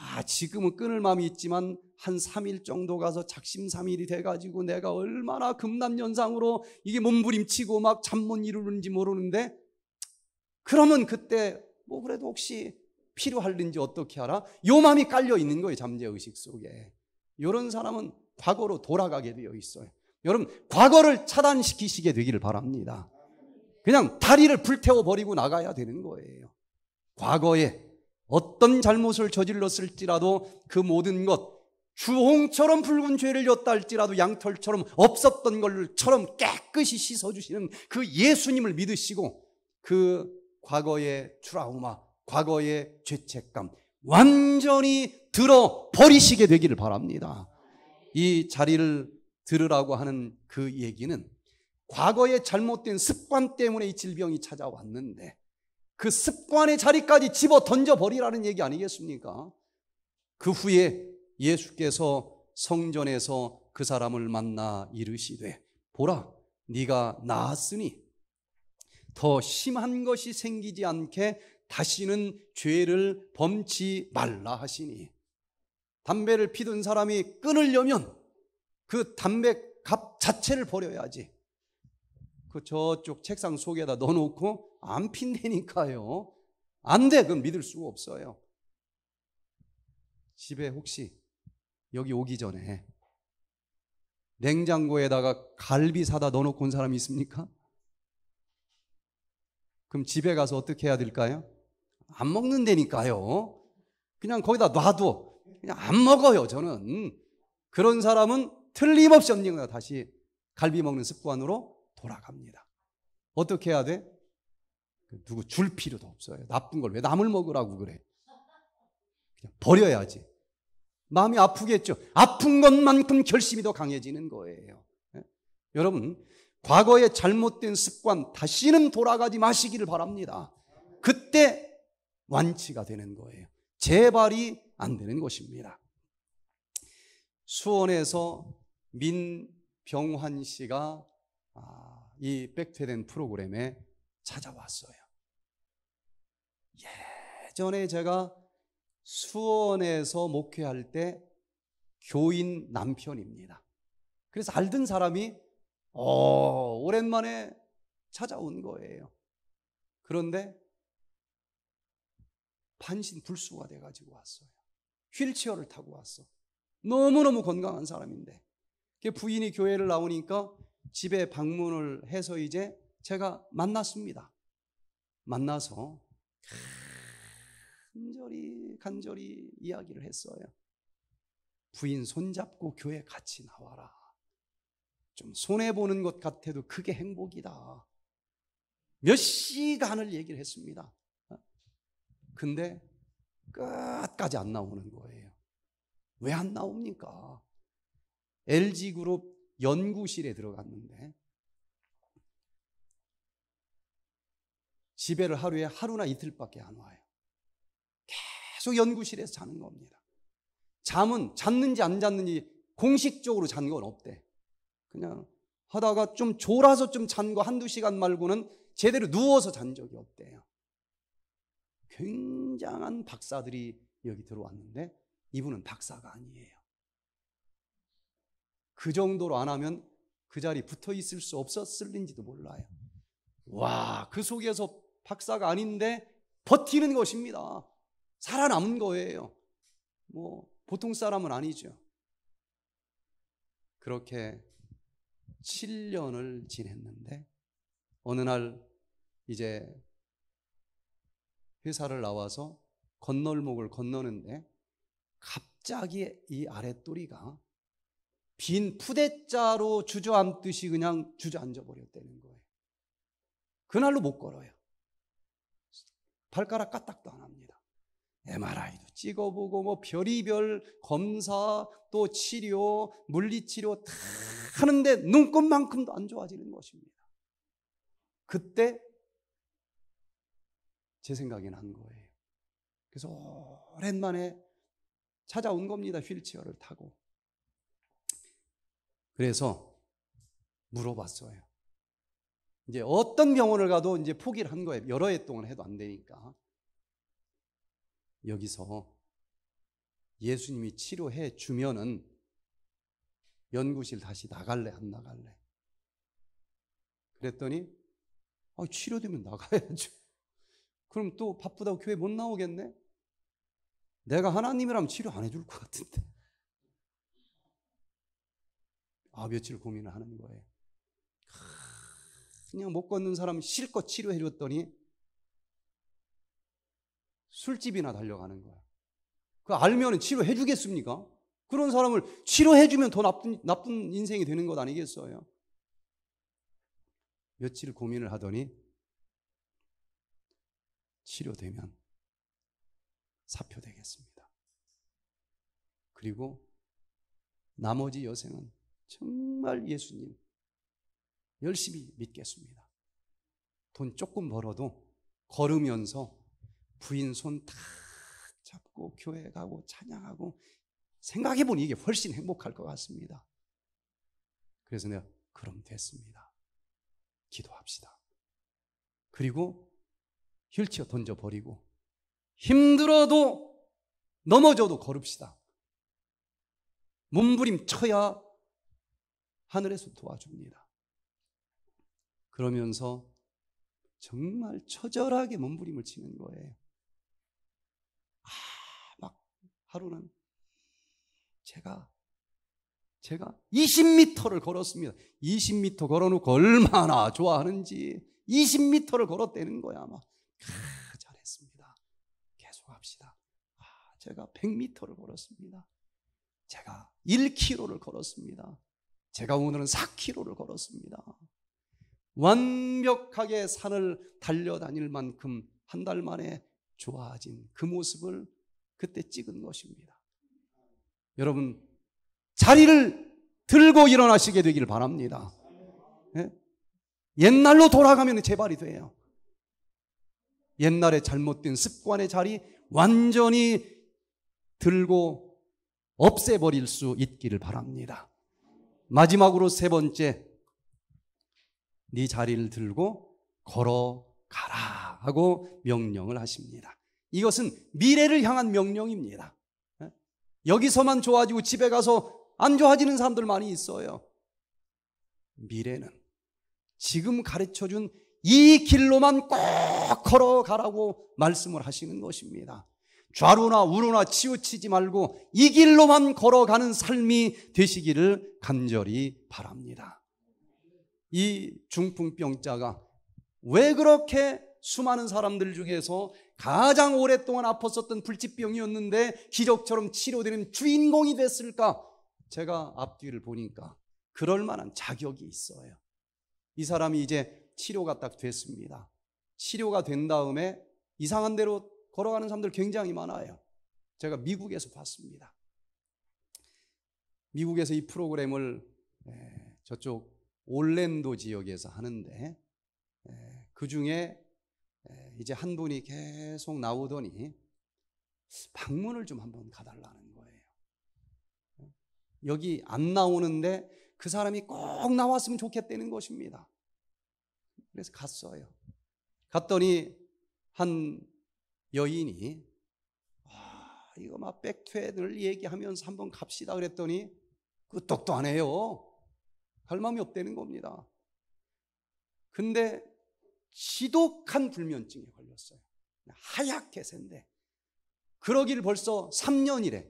Speaker 1: 아, 지금은 끊을 마음이 있지만 한 3일 정도 가서 작심삼일이 돼가지고 내가 얼마나 금남연상으로 이게 몸부림치고 막 잠 못 이루는지 모르는데 그러면 그때 뭐 그래도 혹시 필요할는지 어떻게 알아? 요 마음이 깔려 있는 거예요, 잠재의식 속에. 이런 사람은 과거로 돌아가게 되어 있어요. 여러분, 과거를 차단시키시게 되기를 바랍니다. 그냥 다리를 불태워 버리고 나가야 되는 거예요. 과거에 어떤 잘못을 저질렀을지라도 그 모든 것, 주홍처럼 붉은 죄를 졌다 할지라도 양털처럼 없었던 걸처럼 깨끗이 씻어주시는 그 예수님을 믿으시고 그 과거의 트라우마, 과거의 죄책감 완전히 들어 버리시게 되기를 바랍니다. 이 자리를 들으라고 하는 그 얘기는 과거의 잘못된 습관 때문에 이 질병이 찾아왔는데 그 습관의 자리까지 집어 던져 버리라는 얘기 아니겠습니까? 그 후에 예수께서 성전에서 그 사람을 만나 이르시되 보라 네가 나았으니 더 심한 것이 생기지 않게 다시는 죄를 범치 말라 하시니 담배를 피던 사람이 끊으려면 그 담배 값 자체를 버려야지. 그 저쪽 책상 속에다 넣어놓고 안 핀다니까요. 안 돼. 그건 믿을 수가 없어요. 집에 혹시 여기 오기 전에 냉장고에다가 갈비 사다 넣어놓고 온 사람이 있습니까? 그럼 집에 가서 어떻게 해야 될까요? 안 먹는다니까요. 그냥 거기다 놔도 그냥 안 먹어요, 저는. 그런 사람은 틀림없이 언젠가 다시 갈비 먹는 습관으로 돌아갑니다. 어떻게 해야 돼? 누구 줄 필요도 없어요. 나쁜 걸 왜 남을 먹으라고 그래? 그냥 버려야지. 마음이 아프겠죠. 아픈 것만큼 결심이 더 강해지는 거예요. 예? 여러분, 과거의 잘못된 습관 다시는 돌아가지 마시기를 바랍니다. 그때 완치가 되는 거예요. 재발이 안 되는 것입니다. 수원에서 민병환 씨가 아, 이 백퇴된 프로그램에 찾아왔어요. 예전에 제가 수원에서 목회할 때 교인 남편입니다. 그래서 알던 사람이 어, 오랜만에 찾아온 거예요. 그런데 반신 불수가 돼가지고 왔어요. 휠체어를 타고 왔어. 너무너무 건강한 사람인데. 부인이 교회를 나오니까 집에 방문을 해서 이제 제가 만났습니다. 만나서 간절히 간절히 이야기를 했어요. 부인 손잡고 교회 같이 나와라. 좀 손해보는 것 같아도 그게 행복이다. 몇 시간을 얘기를 했습니다. 근데 끝까지 안 나오는 거예요. 왜 안 나옵니까? LG그룹 연구실에 들어갔는데 집에를 하루에 하루나 이틀밖에 안 와요. 계속 연구실에서 자는 겁니다. 잠은 잤는지 안 잤는지 공식적으로 잔 건 없대. 그냥 하다가 좀 졸아서 좀 잔 거 한두 시간 말고는 제대로 누워서 잔 적이 없대요. 굉장한 박사들이 여기 들어왔는데 이분은 박사가 아니에요. 그 정도로 안 하면 그 자리 붙어 있을 수 없었을는지도 몰라요. 와, 그 속에서 박사가 아닌데 버티는 것입니다. 살아남은 거예요. 뭐, 보통 사람은 아니죠. 그렇게 7년을 지냈는데 어느 날 이제 회사를 나와서 건널목을 건너는데 갑자기 이 아랫도리가 빈 푸대자로 주저앉듯이 그냥 주저앉아 버렸다는 거예요. 그날로 못 걸어요. 발가락 까딱도 안 합니다. MRI도 찍어보고 뭐 별이별 검사 또 치료 물리치료 다 하는데 눈꽃만큼도 안 좋아지는 것입니다. 그때 제 생각이 난 거예요. 그래서 오랜만에 찾아온 겁니다. 휠체어를 타고. 그래서 물어봤어요. 이제 어떤 병원을 가도 이제 포기를 한 거예요. 여러 해 동안 해도 안 되니까. 여기서 예수님이 치료해 주면은 연구실 다시 나갈래 안 나갈래? 그랬더니 아, 치료되면 나가야죠. 그럼 또 바쁘다고 교회 못 나오겠네? 내가 하나님이라면 치료 안 해줄 것 같은데. 아, 며칠 고민을 하는 거예요. 그냥 못 걷는 사람 실컷 치료해 줬더니 술집이나 달려가는 거야. 그 알면 치료해 주겠습니까? 그런 사람을 치료해 주면 더 나쁜, 나쁜 인생이 되는 것 아니겠어요? 며칠 고민을 하더니 치료되면 사표되겠습니다. 그리고 나머지 여생은 정말 예수님 열심히 믿겠습니다. 돈 조금 벌어도 걸으면서 부인 손 탁 잡고 교회 가고 찬양하고 생각해 보니 이게 훨씬 행복할 것 같습니다. 그래서 내가 그럼 됐습니다. 기도합시다. 그리고 휠체어 던져버리고 힘들어도 넘어져도 걸읍시다. 몸부림 쳐야 하늘에서 도와줍니다. 그러면서 정말 처절하게 몸부림을 치는 거예요. 아, 막 하루는 제가 제가 20m를 걸었습니다. 20m 걸어놓고 얼마나 좋아하는지 20m를 걸었다는 거야 아마. 아, 잘했습니다. 계속합시다. 아, 제가 100m를 걸었습니다. 제가 1km를 걸었습니다. 제가 오늘은 4km를 걸었습니다. 완벽하게 산을 달려다닐 만큼 한 달 만에 좋아진 그 모습을 그때 찍은 것입니다. 여러분, 자리를 들고 일어나시게 되기를 바랍니다. 예? 옛날로 돌아가면 재발이 돼요. 옛날에 잘못된 습관의 자리 완전히 들고 없애버릴 수 있기를 바랍니다. 마지막으로 세 번째, 네 자리를 들고 걸어가라 하고 명령을 하십니다. 이것은 미래를 향한 명령입니다. 예? 여기서만 좋아지고 집에 가서 안 좋아지는 사람들 많이 있어요. 미래는 지금 가르쳐 준 이 길로만 꼭 걸어가라고 말씀을 하시는 것입니다. 좌로나 우로나 치우치지 말고 이 길로만 걸어가는 삶이 되시기를 간절히 바랍니다. 이 중풍병자가 왜 그렇게 수많은 사람들 중에서 가장 오랫동안 아팠었던 불치병이었는데 기적처럼 치료되는 주인공이 됐을까? 제가 앞뒤를 보니까 그럴 만한 자격이 있어요. 이 사람이 이제 치료가 딱 됐습니다. 치료가 된 다음에 이상한 대로 걸어가는 사람들 굉장히 많아요. 제가 미국에서 봤습니다. 미국에서 이 프로그램을 저쪽 올랜도 지역에서 하는데 그 중에 이제 한 분이 계속 나오더니 방문을 좀 한번 가달라는 거예요. 여기 안 나오는데 그 사람이 꼭 나왔으면 좋겠다는 것입니다. 그래서 갔어요. 갔더니 한 여인이 아, 이거 막 백퇴를 얘기하면서 한번 갑시다 그랬더니 끄떡도 안 해요. 갈 마음이 없다는 겁니다. 근데 지독한 불면증에 걸렸어요. 하얗게 샌데 그러길 벌써 3년이래.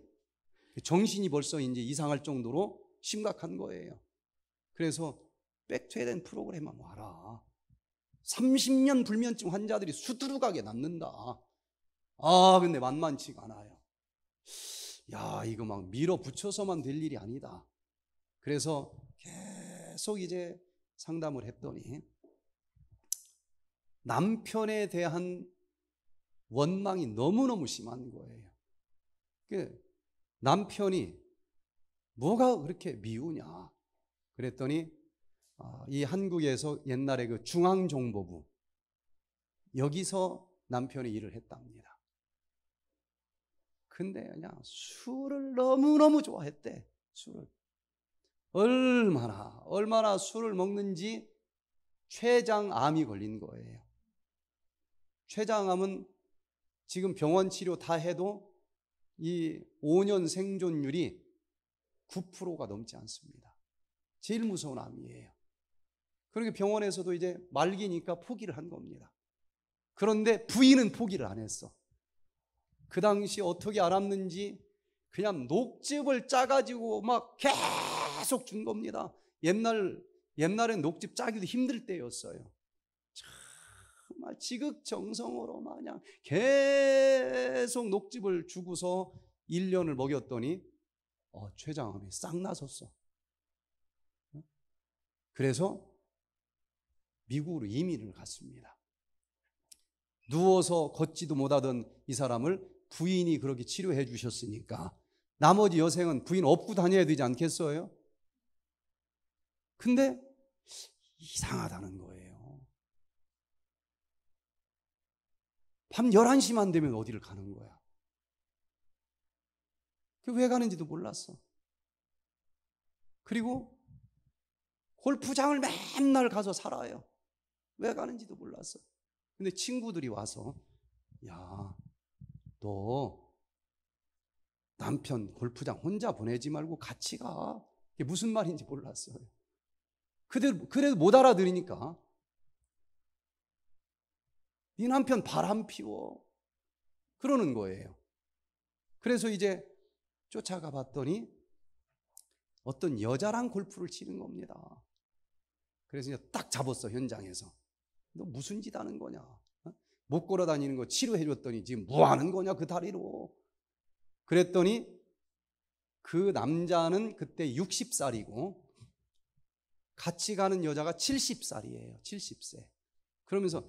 Speaker 1: 정신이 벌써 이제 이상할 정도로 심각한 거예요. 그래서 백퇴된 프로그램만 와라. 30년 불면증 환자들이 수두룩하게 낫는다. 아, 근데 만만치가 않아요. 야, 이거 막 밀어붙여서만 될 일이 아니다. 그래서 계속 이제 상담을 했더니 남편에 대한 원망이 너무너무 심한 거예요. 그 남편이 뭐가 그렇게 미우냐? 그랬더니 아, 이 한국에서 옛날에 그 중앙정보부 여기서 남편이 일을 했답니다. 근데 그냥 술을 너무너무 좋아했대. 술을. 얼마나 얼마나 술을 먹는지 췌장암이 걸린 거예요. 췌장암은 지금 병원 치료 다 해도 이 5년 생존율이 9%가 넘지 않습니다. 제일 무서운 암이에요. 그러니까 병원에서도 이제 말기니까 포기를 한 겁니다. 그런데 부인은 포기를 안 했어. 그 당시 어떻게 알았는지 그냥 녹즙을 짜가지고 막 계속 준 겁니다. 옛날, 옛날엔 녹즙 짜기도 힘들 때였어요. 정말 지극정성으로 마냥 계속 녹즙을 주고서 1년을 먹였더니 어, 췌장암이 싹 나섰어. 그래서 미국으로 이민을 갔습니다. 누워서 걷지도 못하던 이 사람을 부인이 그렇게 치료해 주셨으니까 나머지 여생은 부인 업고 다녀야 되지 않겠어요? 근데 이상하다는 거예요. 밤 11시만 되면 어디를 가는 거야? 그왜 가는지도 몰랐어. 그리고 골프장을 맨날 가서 살아요. 왜 가는지도 몰랐어. 근데 친구들이 와서, 야, 너 남편 골프장 혼자 보내지 말고 같이 가. 이게 무슨 말인지 몰랐어요. 그래도, 그래도 못 알아들으니까. 네 남편 바람 피워. 그러는 거예요. 그래서 이제 쫓아가 봤더니 어떤 여자랑 골프를 치는 겁니다. 그래서 이제 딱 잡았어, 현장에서. 너 무슨 짓 하는 거냐? 어? 못 걸어 다니는 거 치료해 줬더니 지금 뭐 하는 거냐, 그 다리로. 그랬더니 그 남자는 그때 60살이고 같이 가는 여자가 70살이에요. 70세. 그러면서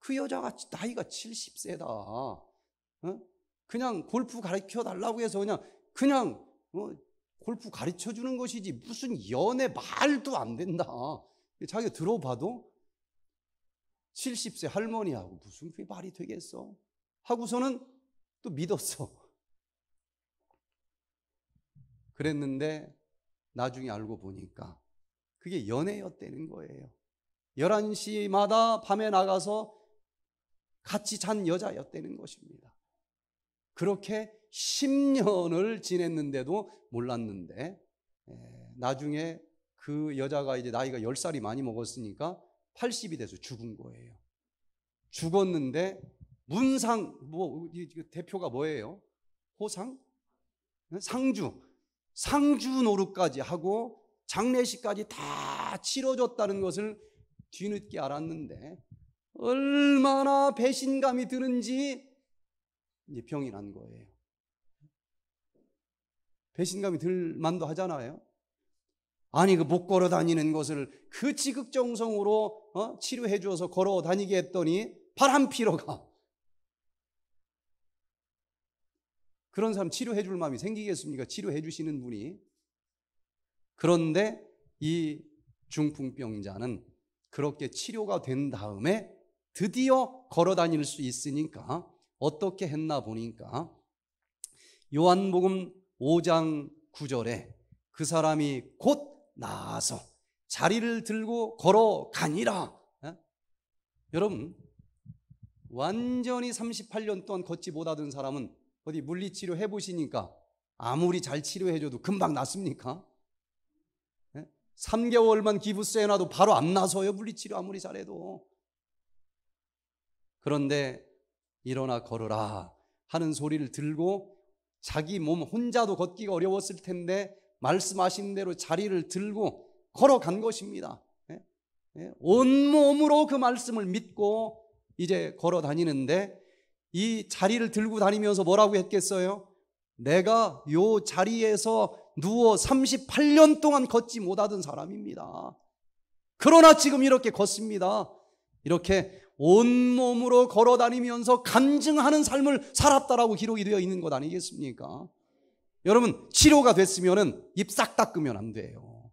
Speaker 1: 그 여자가 나이가 70세다. 어? 그냥 골프 가르쳐 달라고 해서 그냥 그냥 어, 골프 가르쳐 주는 것이지 무슨 연애 말도 안 된다. 자기가 들어봐도 70세 할머니하고 무슨 그게 말이 되겠어? 하고서는 또 믿었어. 그랬는데 나중에 알고 보니까 그게 연애였다는 거예요. 11시마다 밤에 나가서 같이 잔 여자였다는 것입니다. 그렇게 10년을 지냈는데도 몰랐는데 나중에 그 여자가 이제 나이가 10살이 많이 먹었으니까 80이 돼서 죽은 거예요. 죽었는데 문상 뭐 대표가 뭐예요? 호상? 상주. 상주 노릇까지 하고 장례식까지 다 치러줬다는 것을 뒤늦게 알았는데 얼마나 배신감이 드는지 이제 병이 난 거예요. 배신감이 들 만도 하잖아요. 아니 그 못 걸어 다니는 것을 그 지극정성으로 어? 치료해 주어서 걸어 다니게 했더니 바람 피러 가. 그런 사람 치료해 줄 마음이 생기겠습니까? 치료해 주시는 분이. 그런데 이 중풍병자는 그렇게 치료가 된 다음에 드디어 걸어 다닐 수 있으니까 어떻게 했나 보니까 요한복음 5장 9절에 그 사람이 곧 나아서 자리를 들고 걸어가니라. 에? 여러분, 완전히 38년 동안 걷지 못하던 사람은 어디 물리치료 해보시니까 아무리 잘 치료해줘도 금방 낫습니까? 에? 3개월만 기부세 놔도 바로 안 나서요, 물리치료 아무리 잘해도. 그런데 일어나 걸어라 하는 소리를 들고 자기 몸 혼자도 걷기가 어려웠을 텐데 말씀하신 대로 자리를 들고 걸어간 것입니다. 예? 예, 온몸으로 그 말씀을 믿고 이제 걸어 다니는데 이 자리를 들고 다니면서 뭐라고 했겠어요? 내가 요 자리에서 누워 38년 동안 걷지 못하던 사람입니다. 그러나 지금 이렇게 걷습니다. 이렇게 온몸으로 걸어 다니면서 간증하는 삶을 살았다라고 기록이 되어 있는 것 아니겠습니까? 여러분, 치료가 됐으면은 입 싹 닦으면 안 돼요.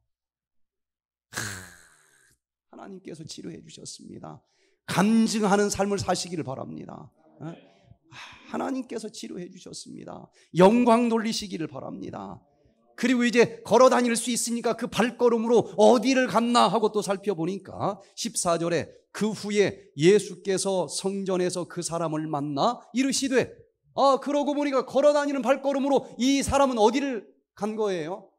Speaker 1: 하나님께서 치료해 주셨습니다. 간증하는 삶을 사시기를 바랍니다. 어? 하나님께서 치료해 주셨습니다. 영광 돌리시기를 바랍니다. 그리고 이제 걸어 다닐 수 있으니까 그 발걸음으로 어디를 갔나 하고 또 살펴보니까 14절에 그 후에 예수께서 성전에서 그 사람을 만나 이르시되 아 그러고 보니까 걸어 다니는 발걸음으로 이 사람은 어디를 간 거예요?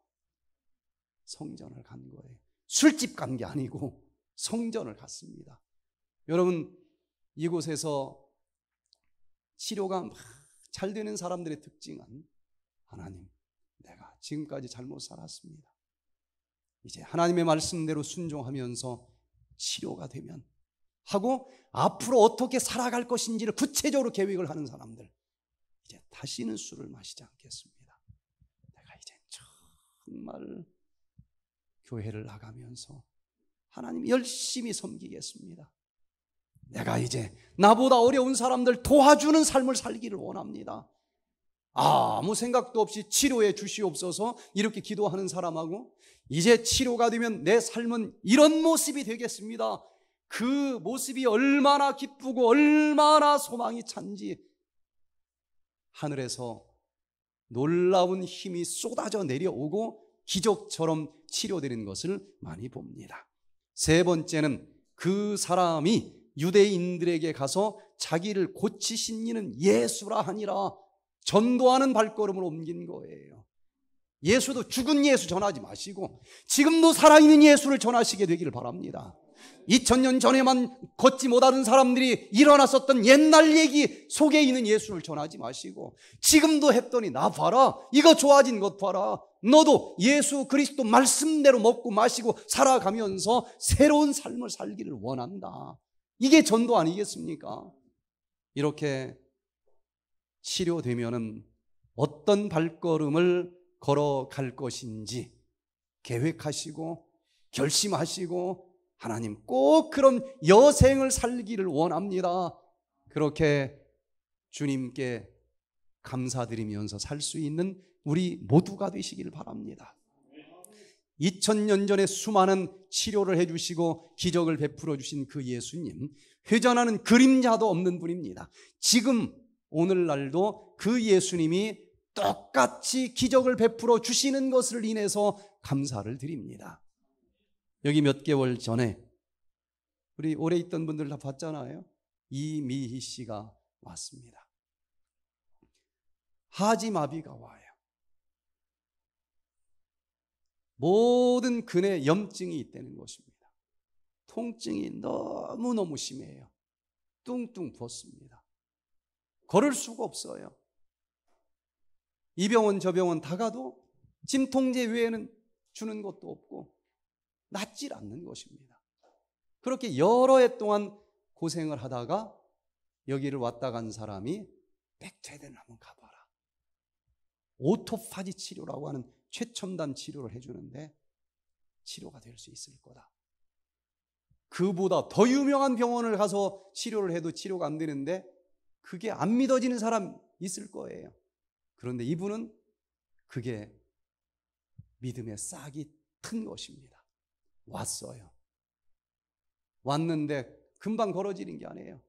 Speaker 1: 성전을 간 거예요. 술집 간 게 아니고 성전을 갔습니다. 여러분 이곳에서 치료가 잘 되는 사람들의 특징은 하나님, 내가 지금까지 잘못 살았습니다. 이제 하나님의 말씀대로 순종하면서 치료가 되면 하고 앞으로 어떻게 살아갈 것인지를 구체적으로 계획을 하는 사람들 이제 다시는 술을 마시지 않겠습니다. 내가 이제 정말 교회를 나가면서 하나님 열심히 섬기겠습니다. 내가 이제 나보다 어려운 사람들 도와주는 삶을 살기를 원합니다. 아무 생각도 없이 치료해 주시옵소서 이렇게 기도하는 사람하고 이제 치료가 되면 내 삶은 이런 모습이 되겠습니다. 그 모습이 얼마나 기쁘고 얼마나 소망이 찬지 하늘에서 놀라운 힘이 쏟아져 내려오고 기적처럼 치료되는 것을 많이 봅니다. 세 번째는 그 사람이 유대인들에게 가서 자기를 고치신 이는 예수라 하니라 전도하는 발걸음을 옮긴 거예요. 예수도 죽은 예수 전하지 마시고 지금도 살아있는 예수를 전하시게 되기를 바랍니다. 2000년 전에만 걷지 못하는 사람들이 일어났었던 옛날 얘기 속에 있는 예수를 전하지 마시고 지금도 했더니 나 봐라 이거 좋아진 것 봐라 너도 예수 그리스도 말씀대로 먹고 마시고 살아가면서 새로운 삶을 살기를 원한다 이게 전도 아니겠습니까? 이렇게 치료되면은 어떤 발걸음을 걸어갈 것인지 계획하시고 결심하시고 하나님 꼭 그런 여생을 살기를 원합니다. 그렇게 주님께 감사드리면서 살 수 있는 우리 모두가 되시기를 바랍니다. 2000년 전에 수많은 치료를 해주시고 기적을 베풀어 주신 그 예수님, 회전하는 그림자도 없는 분입니다. 지금, 오늘날도 그 예수님이 똑같이 기적을 베풀어 주시는 것을 인해서 감사를 드립니다. 여기 몇 개월 전에 우리 오래 있던 분들 다 봤잖아요. 이미희 씨가 왔습니다. 하지마비가 와요. 모든 근에 염증이 있다는 것입니다. 통증이 너무너무 심해요. 뚱뚱 부었습니다. 걸을 수가 없어요. 이 병원 저 병원 다 가도 진통제 외에는 주는 것도 없고 낫질 않는 것입니다. 그렇게 여러 해 동안 고생을 하다가 여기를 왔다 간 사람이 백퇴된 한번 가봐라. 오토파지 치료라고 하는 최첨단 치료를 해주는데 치료가 될 수 있을 거다. 그보다 더 유명한 병원을 가서 치료를 해도 치료가 안 되는데 그게 안 믿어지는 사람 있을 거예요. 그런데 이분은 그게 믿음의 싹이 튼 것입니다. 왔어요. 왔는데 금방 걸어지는 게 아니에요.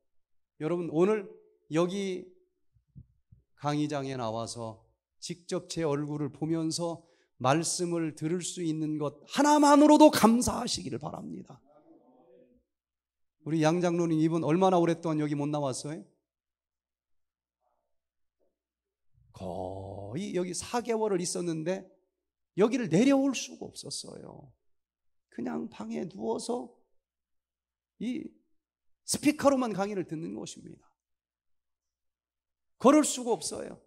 Speaker 1: 여러분, 오늘 여기 강의장에 나와서 직접 제 얼굴을 보면서 말씀을 들을 수 있는 것 하나만으로도 감사하시기를 바랍니다. 우리 양장로님 이분 얼마나 오랫동안 여기 못 나왔어요? 거의 여기 4개월을 있었는데 여기를 내려올 수가 없었어요. 그냥 방에 누워서 이 스피커로만 강의를 듣는 것입니다. 걸을 수가 없어요.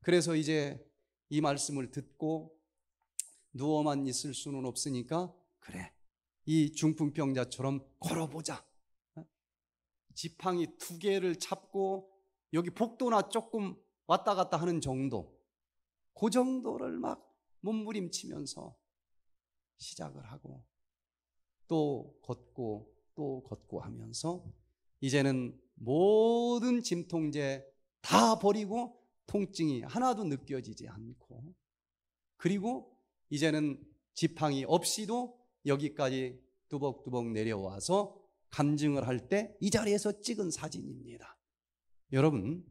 Speaker 1: 그래서 이제 이 말씀을 듣고 누워만 있을 수는 없으니까 그래 이 중풍병자처럼 걸어보자. 어? 지팡이 두 개를 잡고 여기 복도나 조금 왔다 갔다 하는 정도. 그 정도를 막 몸부림치면서 시작을 하고 또 걷고 또 걷고 하면서 이제는 모든 진통제 다 버리고 통증이 하나도 느껴지지 않고 그리고 이제는 지팡이 없이도 여기까지 두벅두벅 내려와서 간증을 할 때 이 자리에서 찍은 사진입니다. 여러분,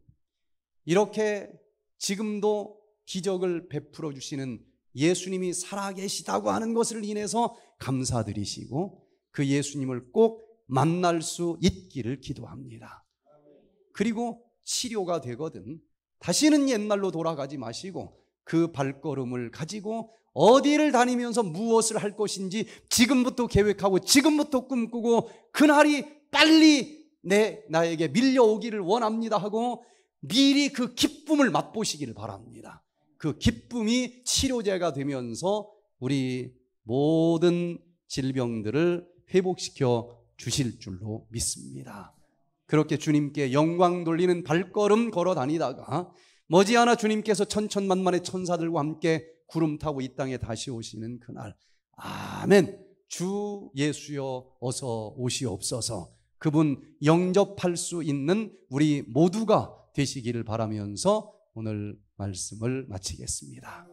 Speaker 1: 이렇게 지금도 기적을 베풀어 주시는 예수님이 살아계시다고 하는 것을 인해서 감사드리시고 그 예수님을 꼭 만날 수 있기를 기도합니다. 그리고 치료가 되거든 다시는 옛날로 돌아가지 마시고 그 발걸음을 가지고 어디를 다니면서 무엇을 할 것인지 지금부터 계획하고 지금부터 꿈꾸고 그날이 빨리 내 나에게 밀려오기를 원합니다 하고 미리 그 기쁨을 맛보시기를 바랍니다. 그 기쁨이 치료제가 되면서 우리 모든 질병들을 회복시켜 주실 줄로 믿습니다. 그렇게 주님께 영광 돌리는 발걸음 걸어 다니다가 머지않아 주님께서 천천만만의 천사들과 함께 구름 타고 이 땅에 다시 오시는 그날 아멘 주 예수여 어서 오시옵소서 그분 영접할 수 있는 우리 모두가 되시기를 바라면서 오늘 말씀을 마치겠습니다.